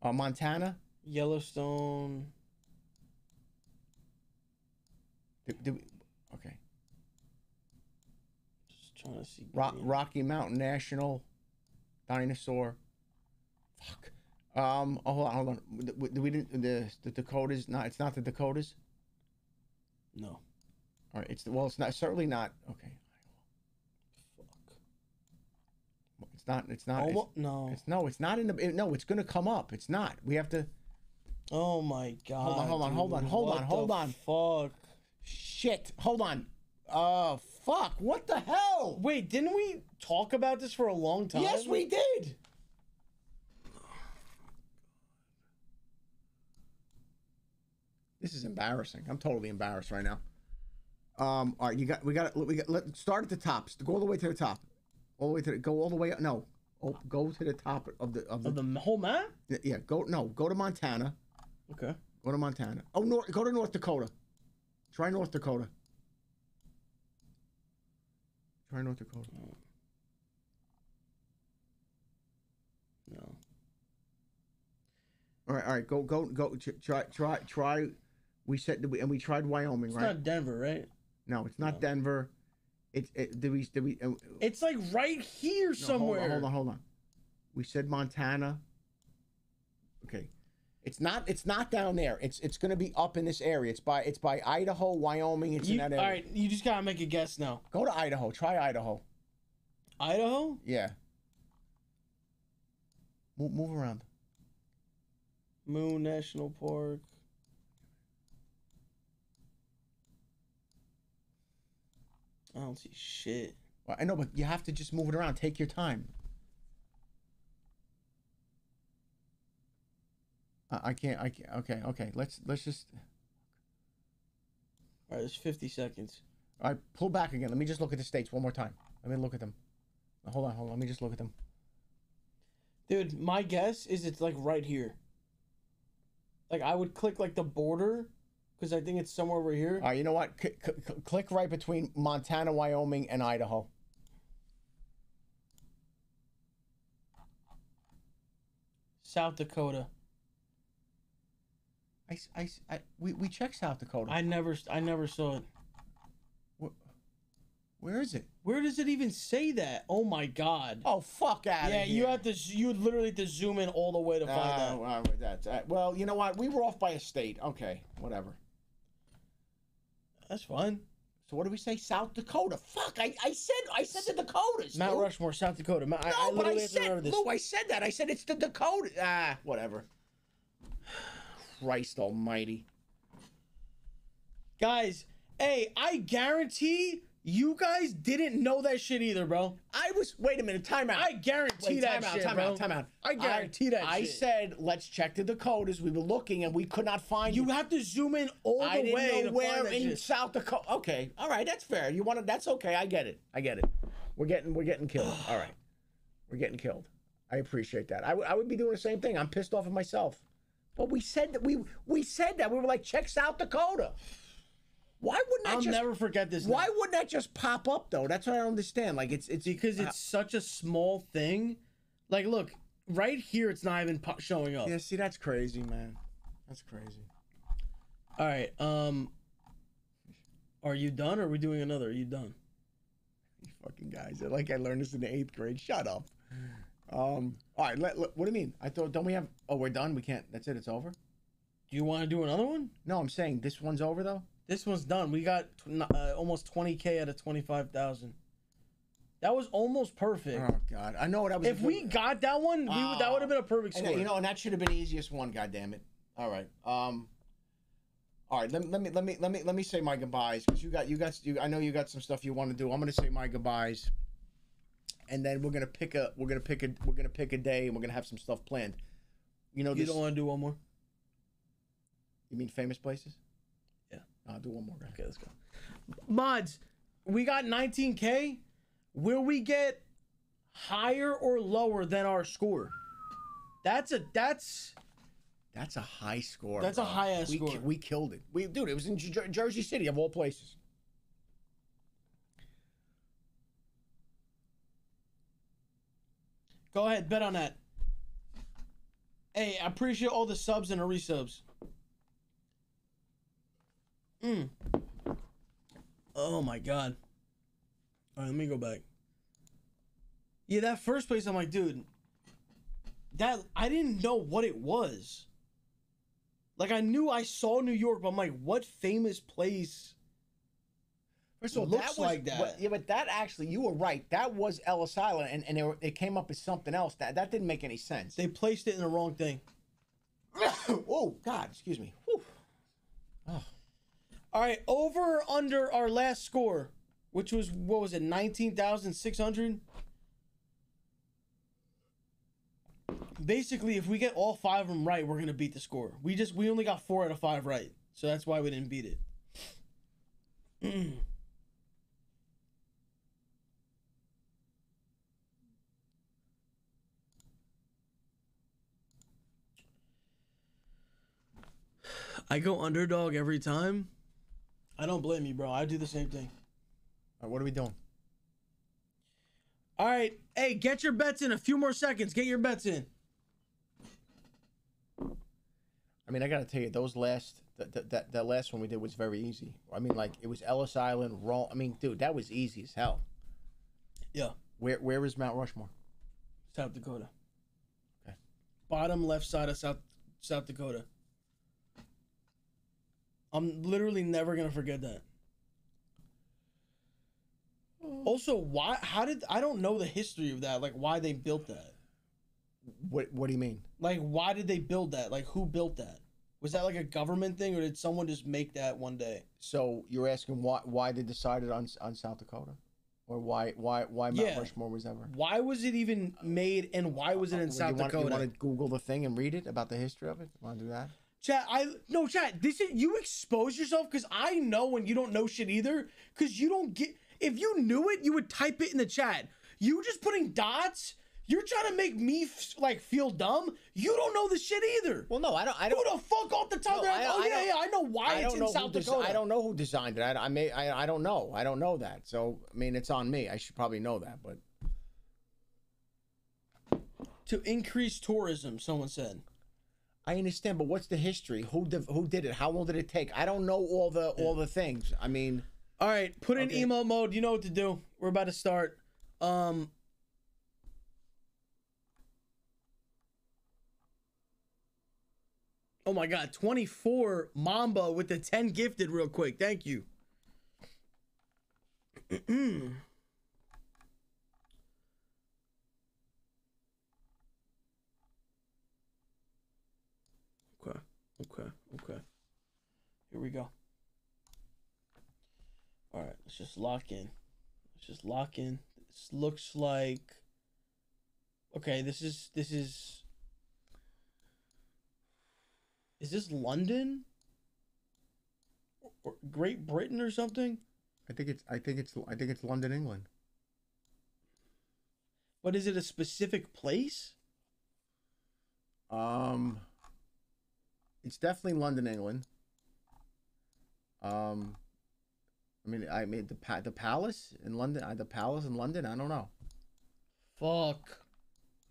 Uh, Montana? Yellowstone. Did, did we, okay. Just trying to see. Rock. Rocky Mountain National Dinosaur. Fuck. Um. Oh, hold on. Hold on. We, we didn't. The the Dakotas. Not. It's not the Dakotas. No. All right. It's the, well. It's not. Certainly not. Okay. Fuck. It's not. It's not. It's, Almo- no. it's no. It's not in the. it- no. It's gonna come up. It's not. We have to. Oh my god. Hold on, hold on, hold on, hold on, hold on. Fuck. Shit. Hold on. Uh. Fuck. What the hell? Wait, didn't we talk about this for a long time? Yes, we did. This is embarrassing. I'm totally embarrassed right now. Um. All right. You got. We got. We got. Let start at the top. Go all the way to the top. All the way to the. Go all the way. up. No. Oh, go to the top of the of the. Of the whole map? yeah. Go. No. Go to Montana. Okay. Go to Montana. Oh, North. Go to North Dakota. Try North Dakota. Try North Dakota. No. All right. All right. Go. Go. Go. Try. Try. Try. We said and we tried Wyoming, It's right? not Denver, right? no, it's not no. Denver. It's. It, did we? Did we? Uh, It's like right here no, somewhere. Hold on, hold on. Hold on. We said Montana. Okay. It's not. It's not down there. It's. It's going to be up in this area. It's by. It's by Idaho, Wyoming. It's You, in that area. all right, you just gotta make a guess now. Go to Idaho. Try Idaho. Idaho? Yeah. Move, move around. Moon National Park. I don't see shit. Well, I know, but you have to just move it around. Take your time. I, I can't. I can't. Okay. Okay. Let's. Let's just. All right, there's 50 seconds. All right. Pull back again. Let me just look at the states one more time. Let me look at them. Hold on. Hold on. Let me just look at them. Dude, my guess is it's like right here. Like I would click like the border because I think it's somewhere over here. All right. You know what? C- click right between Montana, Wyoming, and Idaho. South Dakota. I, I I- we, we checked South Dakota. I never I never saw it. Where is it? Where does it even say that? Oh my god. Oh, fuck out yeah, of here. you have to you literally have to zoom in all the way to find that. all right, that's, uh, well, you know what? We were off by a state. Okay, whatever. That's fine. So what do we say? South Dakota. Fuck! I, I said I said the Dakotas. Mount dude. Rushmore, South Dakota. No, I but I have to remember said this. Lou. I said that. I said it's the Dakota. Ah, whatever. Christ Almighty. Guys, hey, I guarantee you guys didn't know that shit either, bro. I was. Wait a minute. Time out. I guarantee Wait, that time out, shit, time bro. out, time out. I guarantee that I shit. said let's check the Dakotas. We were looking and we could not find You it. have to zoom in all the I didn't way where in shit. South Dakota. Okay, all right, that's fair. You want to? That's okay. I get it. I get it. We're getting we're getting killed. all right, we're getting killed. I appreciate that. I, I would be doing the same thing. I'm pissed off at myself. But we said that we we said that we were like check South Dakota. Why wouldn't that I'll just never forget this. Why wouldn't that just pop up though? That's what I don't understand. Like it's it's Because it's such a small thing. Like, look, right here, it's not even showing up. yeah. See, that's crazy, man. That's crazy. All right. Um, are you done? Or are we doing another? Are you done? You fucking guys. Like I learned this in the eighth grade. Shut up. Um. All right. Let, let- what do you mean? I thought. Don't we have? Oh, we're done. We can't. That's it. It's over. Do you want to do another one? No, I'm saying this one's over though. This one's done. We got uh, almost 20k out of 25,000. That was almost perfect. Oh God. I know what that was. if we got that one, we would, that would have been a perfect And, score. you know, and that should have been the easiest one. God damn it. All right. Um. All right. Let, me- let me let me let me let me say my goodbyes because you got you got you. I know you got some stuff you want to do. I'm gonna say my goodbyes, and then we're gonna pick a we're gonna pick a we're gonna pick a day and we're gonna have some stuff planned. You know, you this, don't want to do one more? you mean famous places? I'll do one more. Okay, let's go. Mods, we got 19k. Will we get higher or lower than our score? That's a that's That's a high score. That's a high-ass we, ki- score. We killed it. We dude, it was in Jer- Jersey City of all places. Go ahead, bet on that. Hey, I appreciate all the subs and the resubs. Mm. Oh my god. All right, let me go back. Yeah, that first place, I'm like, dude, that I didn't know what it was. Like, I knew I saw New York, but I'm like, what famous place? First of all, Looks that was, like that. but- yeah, but that actually, you were right. That was Ellis Island, and, and it, were- it came up as something else. That that didn't make any sense. They placed it in the wrong thing. oh God, excuse me. Whew. All right, over under our last score, which was what was it, nineteen thousand six hundred? Basically, if we get all five of them right, we're gonna beat the score. We just we only got four out of five right, so that's why we didn't beat it. I go underdog every time. I don't blame you, bro. I do the same thing. All right, what are we doing? All right, hey, get your bets in. A few more seconds. Get your bets in. I mean, I gotta tell you, those last that that, that last one we did was very easy. I mean, like it was Ellis Island, Rome. I mean, dude, that was easy as hell. Yeah, Where where is Mount Rushmore? South Dakota. Okay. Bottom left side of South South Dakota. I'm literally never gonna forget that. Also, why? How did I don't know the history of that? Like, why they built that? What what do you mean? Like, why did they build that? Like, who built that? Was that like a government thing, or did someone just make that one day? So you're asking why why they decided on on South Dakota, or why why why Mount Yeah. Rushmore was ever? Why was it even made, and why was it in Uh, South you want, Dakota? You want to Google the thing and read it about the history of it? Want to do that? Chat, I no chat. This is you expose yourself because I know when you don't know shit either. Because you don't get. If you knew it, you would type it in the chat. You just putting dots. You're trying to make me f- like feel dumb. You don't know the shit either. Well, no, I don't. I don't. Who the fuck off the top? No, I- oh I yeah, yeah, I know why I it's in South Dakota. I don't know who designed it. I, I may. I, I don't know. I don't know that. So I mean, it's on me. I should probably know that. But To increase tourism, someone said. I understand. But what's the history? Who div- who did it? How long did it take? I don't know all the all the things. I mean, All right, put in Okay. emo mode. You know what to do. We're about to start. Um. Oh my god, 24 Mamba with the 10 gifted real quick. Thank you. okay, okay. Here we go. All right, let's just lock in. Let's just lock in. This looks like. Okay, this is this is. Is this London? Or, or Great Britain or something? I think it's. I think it's. I think it's London, England. But is it a specific place? Um, it's definitely London, England. Um, I mean, I mean the pa- the palace in London, uh, the palace in London. I don't know. Fuck.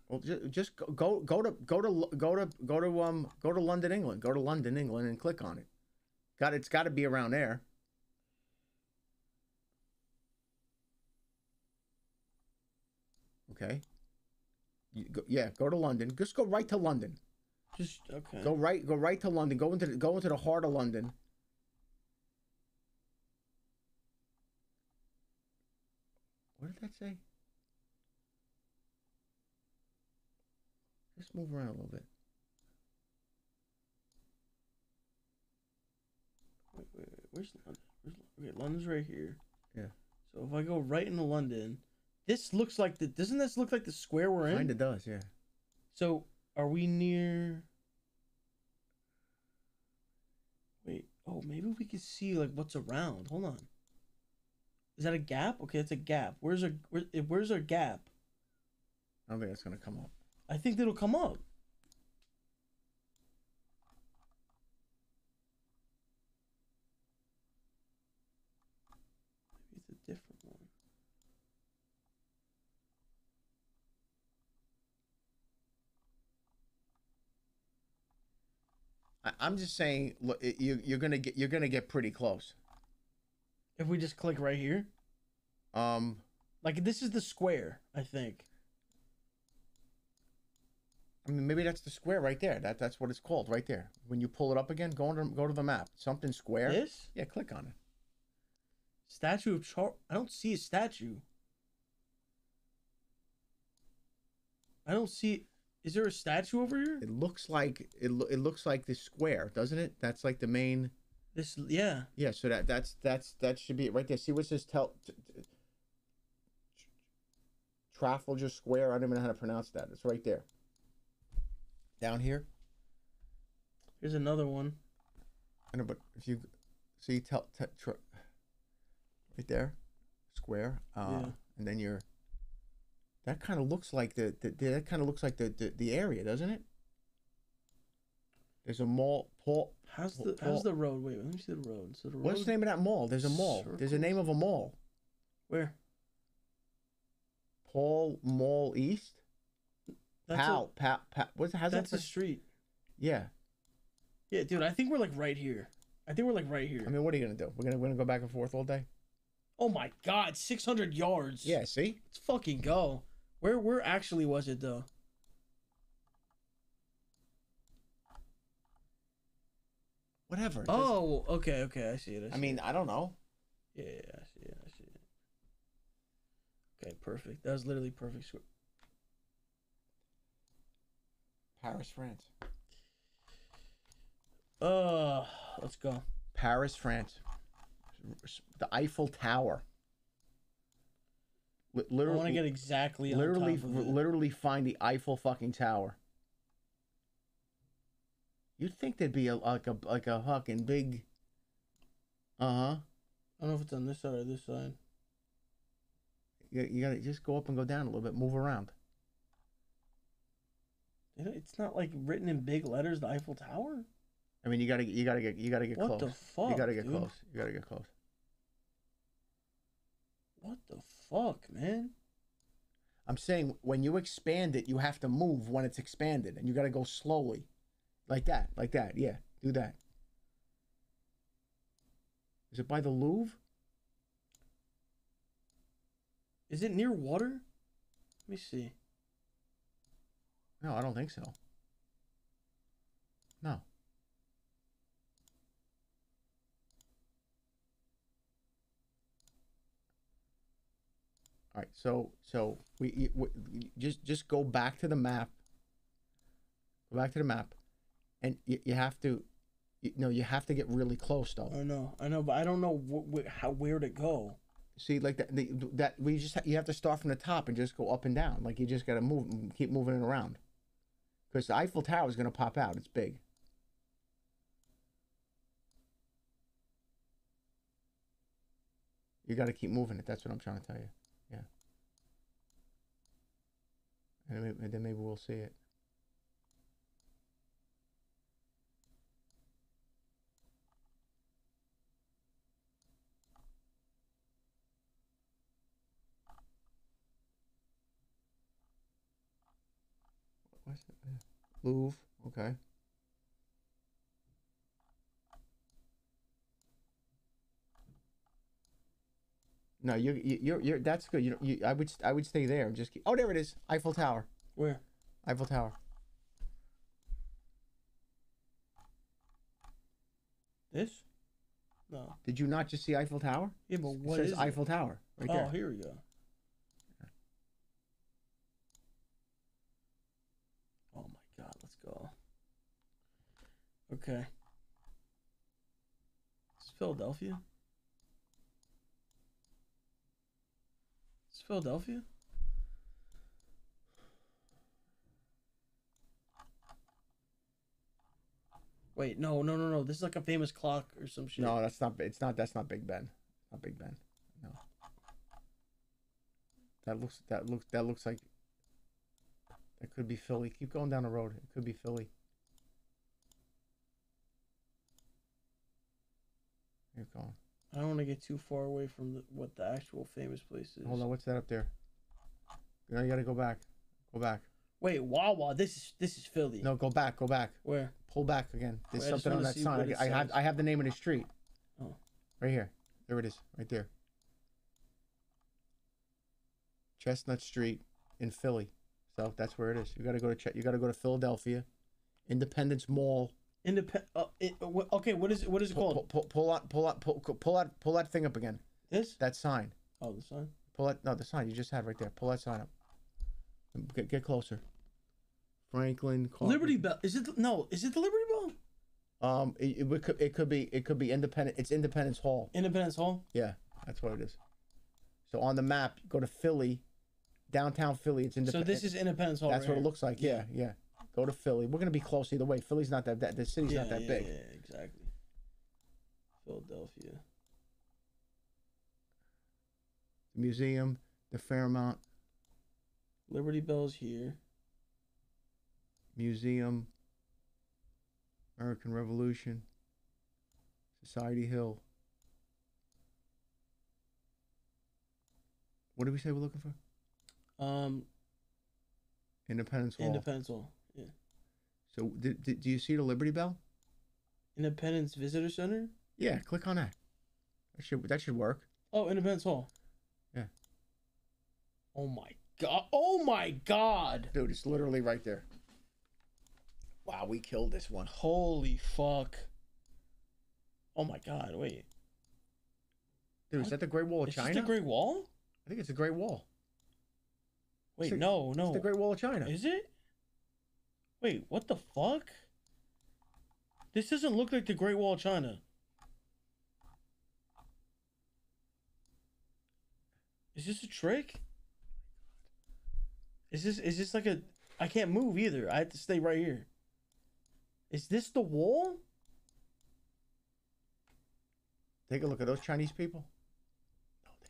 Well, just, just go, go go to go to go to go to um go to London, England. Go to London, England, and click on it. Got it's got to be around there. Okay. You go, yeah, go to London. Just go right to London. Just okay. Go right. Go right to London. Go into the, go into the heart of London. What did that say? Just move around a little bit. Wait, wait, wait, Where's London? Where's London? Okay, London's right here. Yeah. So if I go right into London, this looks like the. Doesn't this look like the square we're in? Kinda does, yeah. So are we near? Wait. Oh, maybe we can see like what's around. Hold on. Is that a gap? Okay, it's a gap. Where's our where, Where's our gap? I don't think that's gonna come up. I think that'll come up. Maybe it's a different one. I, I'm just saying, look, you you're gonna get you're gonna get pretty close. If we just click right here, Um, like this is the square, I think. I mean, maybe that's the square right there. That that's what it's called, right there. When you pull it up again, go to go to the map. Something square. This Yeah, click on it. statue of Char. I don't see a statue. I don't see. Is there a statue over here? It looks like it. lo- It looks like the square, doesn't it? That's like the main. This, yeah. Yeah. So that that's that's that should be it right there. See what says tell. Trafalgar Square. I don't even know how to pronounce that. It's right there. Down here. Here's another one. I know, but if you see, tell, right there, square, uh, Yeah. and then you're. That kind of looks like the, the, the that kind of looks like the, the the area, doesn't it? There's a mall. Paul. How's Paul- the how's the road? Wait, let me see the road. So the road. What's the name of that mall? There's a mall. There's a name of a mall. Where? Pall Mall East. That's Pal, Pal, Pal. What's how's a, that's that? a street. yeah. Yeah, dude. I think we're like right here. I think we're like right here. I mean, what are you gonna do? We're gonna we're gonna go back and forth all day. oh my god, six hundred yards. Yeah. See. Let's fucking go. Where where actually was it though? Whatever. Just- Oh, okay, okay. I see it. I, see I mean, I don't know. yeah, yeah, I see it. I see it. Okay, perfect. That was literally perfect. squ- Paris, France. Uh, let's go. Paris, France. The Eiffel Tower. Li- I Literally, want to get exactly literally, top of it. literally find the Eiffel fucking tower. You'd think there'd be a like a like a fucking big. Uh huh. I don't know if it's on this side or this side. You, you gotta just go up and go down a little bit, move around. It's not like written in big letters. The Eiffel Tower. I mean, you gotta you gotta get you gotta get What close. the fuck? you gotta get dude? close. You gotta get close. What the fuck, man? I'm saying when you expand it, you have to move when it's expanded, and you got to go slowly, like that, like that. Yeah, do that. Is it by the Louvre? Is it near water? Let me see. No, I don't think so. No. All right, so so we, y- w just just go back to the map. Go back to the map, and you, you have to, you, no, you have to get really close though. I know, I know, but I don't know wh- wh- how where to go. See, like that, the, that we just ha- you have to start from the top and just go up and down. Like you just got to move, keep moving it around, because the Eiffel Tower is gonna pop out. It's big. You got to keep moving it. That's what I'm trying to tell you. Yeah. And then maybe we'll see it. What's it? Louvre, okay. No, you you you're, you're that's good. You, you I would I would stay there and just keep. Oh, there it is. Eiffel Tower. Where? Eiffel Tower. This? No. Did you not just see Eiffel Tower? Yeah, but It says is it? Eiffel Tower right oh, there. here we go. Oh my god, let's go. Okay. It's Philadelphia. Philadelphia. Wait, no, no, no, no. This is like a famous clock or some shit. No, that's not. It's not. That's not Big Ben. Not Big Ben. No. That looks. That looks. That looks like. That could be Philly. Keep going down the road. It could be Philly. Keep going. I don't want to get too far away from the, what the actual famous place is. Hold on. What's that up there? No, you gotta go back. Go back. Wait, Wawa. This is this is Philly. No, go back. Go back. Where? Pull back again. There's Wait, something on that sign. I, I have. I have the name of the street. Oh. Right here. There it is. Right there. Chestnut Street in Philly. So that's where it is. You got to go to you got to go to Philadelphia, Independence Mall. Independent. Uh, it, uh, okay, what is it? What is it Pull, called? pull, pull, pull out, pull out, pull, pull out, pull that thing up again. This? That sign. Oh, the sign. Pull that. No, the sign you just had right there. Pull that sign up. Get, get closer. Franklin. Liberty Bell. Is it? the- No. Is it the Liberty Bell? Um, it, it, would- could, it could be. It could be Independent. It's Independence Hall. Independence Hall. Yeah, that's what it is. So on the map, go to Philly, downtown Philly. It's So Independence. this is Independence Hall. That's right what it looks like. Yeah, yeah. Go to Philly. We're gonna be close either way. Philly's not that. that the city's yeah, not that yeah, big. Yeah, exactly. Philadelphia. The museum, the Fairmount Liberty Bell's here. Museum, American Revolution, Society Hill. What did we say we're looking for? Um, Independence Hall. Independence Hall. So did, do you see the Liberty Bell? Independence Visitor Center. Yeah, click on that. That should that should work. Oh, Independence Hall. Yeah. Oh my god. Oh my god. Dude, it's literally right there. Wow, we killed this one. Holy fuck. Oh my god. Wait. Dude, is that the Great Wall of Is China? this the Great Wall? I think it's the Great Wall. Wait, the- no, no. It's the Great Wall of China. Is it? Wait, what the fuck? This doesn't look like the Great Wall of China. Is this a trick? Is this is this like a I can't move either. I have to stay right here. Is this the wall? Take a look at those Chinese people.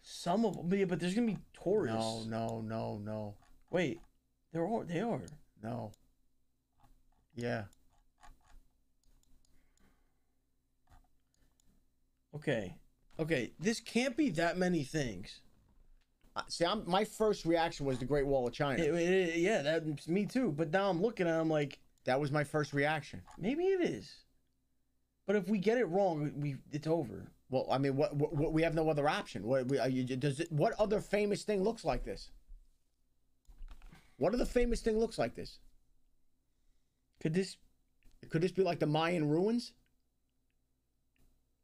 Some of them, yeah, but there's gonna be tourists. No, no, no, no, Wait, there are. They are. no. Yeah. Okay, okay. This can't be that many things. See, I'm, my first reaction was the Great Wall of China. It- it- yeah, that's me too. But now I'm looking at. it, I'm like, that was my first reaction. maybe it is. But if we get it wrong, we it's over. Well, I mean, what, what, what we have no other option. What we, are you, does it, what other famous thing looks like this? What other famous thing looks like this? Could this? Could this be like the Mayan ruins?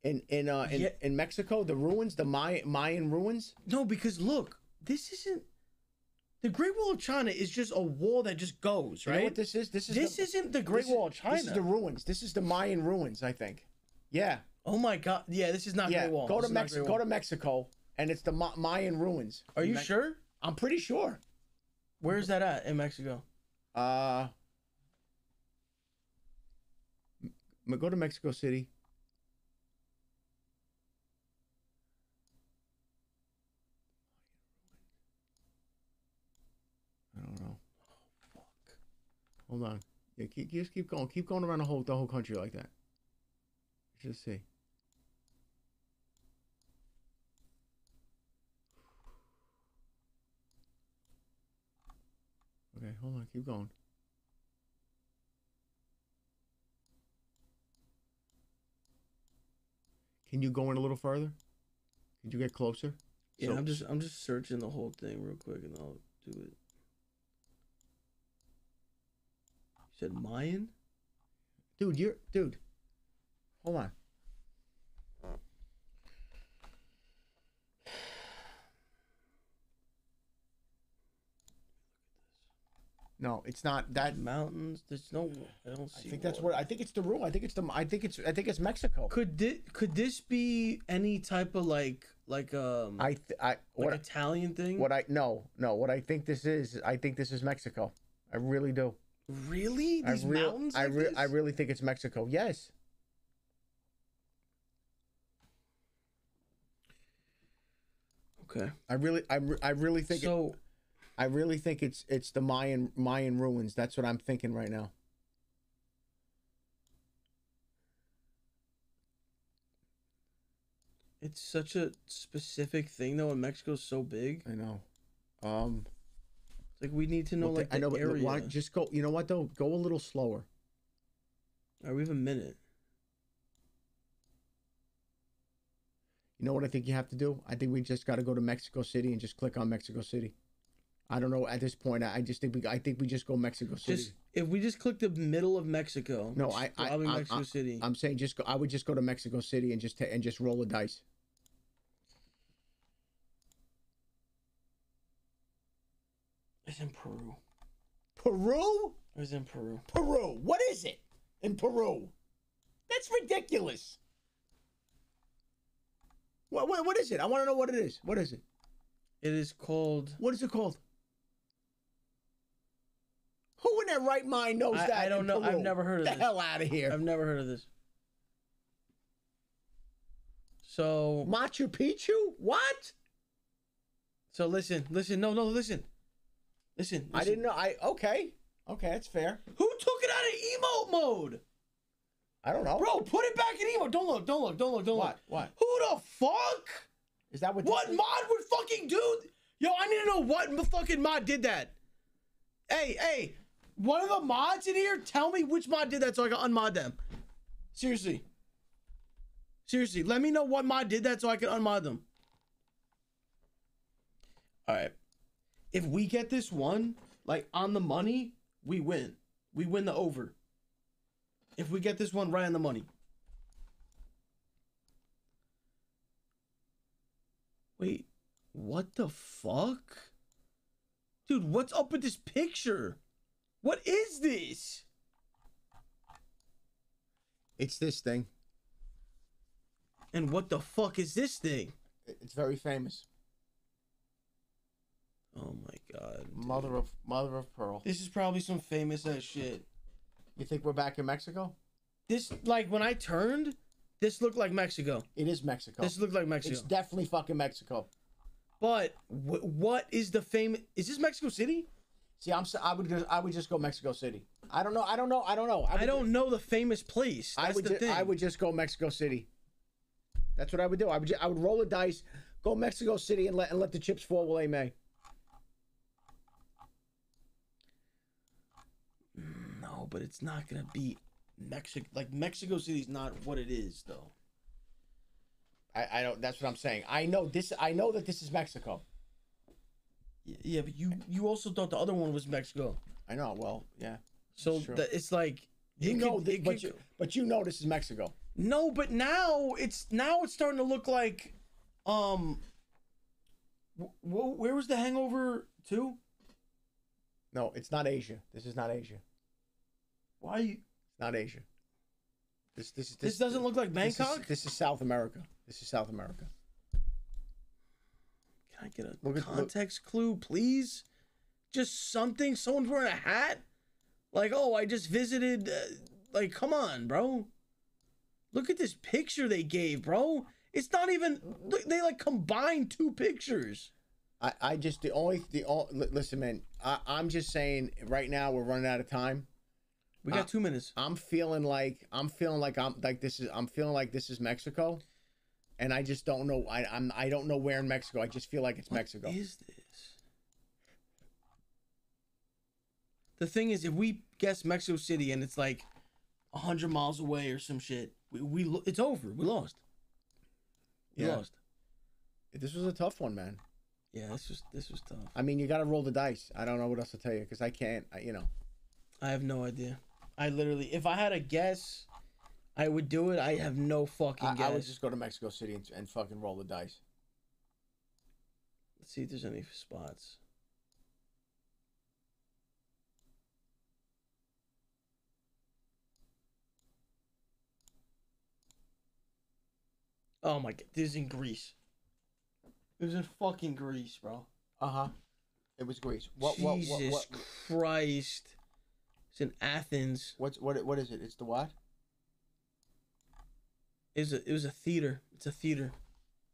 In in uh in, Yeah. in Mexico, the ruins, the Mayan Mayan ruins. No, because look, this isn't. The Great Wall of China is just a wall that just goes right? You know what this is? This is This the, isn't the Great Wall of China. This is the ruins. This is the Mayan ruins, I think. Yeah, oh my god! Yeah, this is not yeah. Great Wall. Go This to is Mexico. Go to Mexico, and it's the Ma- Mayan ruins. Are you Me- sure? I'm pretty sure. Where's that at in Mexico? Uh, m- go to Mexico City. I don't know. Oh, fuck. Hold on. Yeah, keep, just keep going. Keep going around the whole the whole country like that. Just see. Okay, hold on. Keep going. Can you go in a little further? Can you get closer? Yeah, So- I'm just I'm just searching the whole thing real quick and I'll do it. You said Mayan? Dude, you're dude. Hold on. No, it's not that. Mountains. There's no. I don't I see. think that's water. what I think it's the rule. I think it's the. I think it's. I think it's Mexico. Could this could this be any type of like like um I. Th- I. like What. Italian thing? what I no no what I think this is. I think this is Mexico. I really do. really? These I real, mountains? I like re- this? I really think it's Mexico. Yes. Okay. I really. I. Re- I really think. it, so I really think it's it's the Mayan Mayan ruins. That's what I'm thinking right now. it's such a specific thing though, and Mexico's so big. I know. Um. It's like we need to know well, like I know, but area. why, just go. You know what though? Go a little slower. All right, we have a minute. You know what I think you have to do? I think we just got to go to Mexico City and just click on Mexico City. I don't know at this point. I I just think we. I think we just go Mexico City. Just if we just click the middle of Mexico. No, I- I- probably I- Mexico I- City. I'm saying just go. I would just go to Mexico City and just ta- and just roll the dice. it's in Peru. Peru, It's in Peru. Peru. What is it in Peru? That's ridiculous. What what, what is it? I want to know what it is. What is it? It is called. What is it called? Who in their right mind knows I- that? I don't know. I've never heard of the this. hell out of here. I've never heard of this. So Machu Picchu? What? so listen, listen, no, no, listen, listen. I didn't know. I okay, okay, that's fair. Who took it out of emote mode, I don't know, bro? Put it back in emote. Don't look, don't look, don't look, don't What? look. What? Who the fuck? Is that what? What mod would fucking do? Yo, I need to know what fucking mod did that. Hey, hey, one of the mods in here, tell me which mod did that so I can unmod them. Seriously. Seriously, let me know what mod did that so I can unmod them. All right. If we get this one, like on the money, we win. We win the over. If we get this one right on the money. Wait, what the fuck? Dude, what's up with this picture? What is this? It's this thing. And what the fuck is this thing? It's very famous. Oh my god. dude. Mother of mother of pearl. This is probably some famous ass shit. You think we're back in Mexico? This, like, when I turned, this looked like Mexico. It is Mexico. This looked like Mexico. it's definitely fucking Mexico. but wh- what is the famous? Is this Mexico City? See, I'm. s- I would. Just, I would just go Mexico City. I don't know. I don't know. I don't know. would I don't know the famous place. I would. the ju- thing. I would just go Mexico City. That's what I would do. I would. Ju- I would roll the dice, go Mexico City, and let and let the chips fall where they may. No, but it's not gonna be Mexico. Like Mexico City's not what it is, though. I, I don't. That's what I'm saying. I know this. I know that this is Mexico. Yeah, but you you also thought the other one was Mexico. I know. Well, yeah. So Sure. that it's like You know, could- but could- you, but you know this is Mexico. no, but now it's now it's starting to look like, um, wh- wh- where was the Hangover two? No, it's not Asia. This is not Asia. Why you, It's not Asia. This this is this, doesn't look like this is- Bangkok? This is, South America. This is South America. I get a Look at- context clue, please? Just something. Someone's wearing a hat. Like, oh, I just visited. Uh, like, come on, bro. Look at this picture they gave, bro. It's not even. They like combined two pictures. I, I just the only the all listen, man. I, I'm just saying. Right now, we're running out of time. We got Uh, two minutes. I'm feeling like I'm feeling like I'm like this is I'm feeling like this is Mexico, and I just don't know. I I'm I don't know where in Mexico. I just feel like it's Mexico. What is this? The thing is, if we guess Mexico City and it's like hundred miles away or some shit, we, we it's over. We lost. We Yeah. lost. This was a tough one, man. Yeah, this was this was tough. I mean, you got to roll the dice. I don't know what else to tell you because I can't. I, you know, I have no idea. I literally, if I had a guess, I would do it. I have no fucking I, guess. I would just go to Mexico City and, and fucking roll the dice. Let's see if there's any spots. Oh my god, this is in Greece. It was in fucking Greece, bro. Uh huh. It was Greece. What? What? Jesus What? what Christ. It's in Athens. what's what? What is it? It's the what? It was a, it was a theater. It's a theater.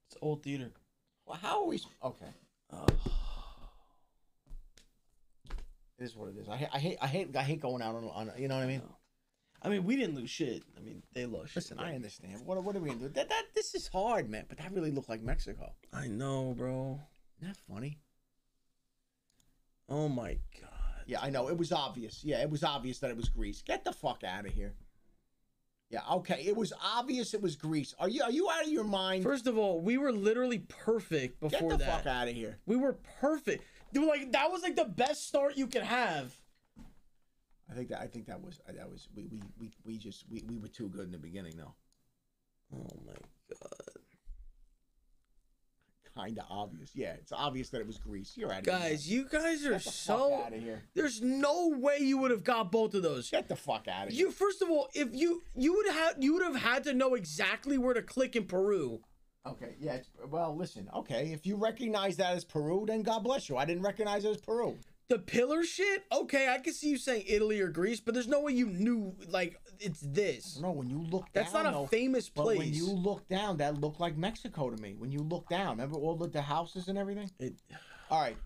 It's an old theater. Well, how are we? Okay. Oh. It is what it is. I, I hate. I hate. I hate going out on. on you know what I mean? I mean, we didn't lose shit. I mean, they lost Listen, shit. I understand. What? What are we gonna do? That. That. This is hard, man. But that really looked like Mexico. I know, bro. Isn't that funny? Oh my god. Yeah, I know. It was obvious. Yeah, it was obvious that it was Greece. Get the fuck out of here. Yeah. Okay. It was obvious it was Greece. Are you? Are you out of your mind? First of all, we were literally perfect before. that. Get the that. fuck out of here. We were perfect. Dude, like that was like the best start you could have. I think that. I think that was. Uh, that was. We. We. We. We just. We. We were too good in the beginning, though. Oh my god. Kind of obvious. Yeah, it's obvious that it was Greece. You're out of Guys, you guys are Get the so fuck out of here. There's no way you would have got both of those. Get the fuck out of here. You first of all, if you you would have you would have had to know exactly where to click in Peru. Okay, yeah. It's, well, listen. Okay, if you recognize that as Peru, then God bless you. I didn't recognize it as Peru. The pillar shit, okay, I can see you saying Italy or Greece, but there's no way you knew like it's this. No, when you look That's down, not a though, famous But place. when you look down, that looked like Mexico to me. When you look down, remember all the, the houses and everything. It- All right,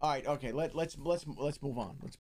all right, okay. Let let's let's let's move on. Let's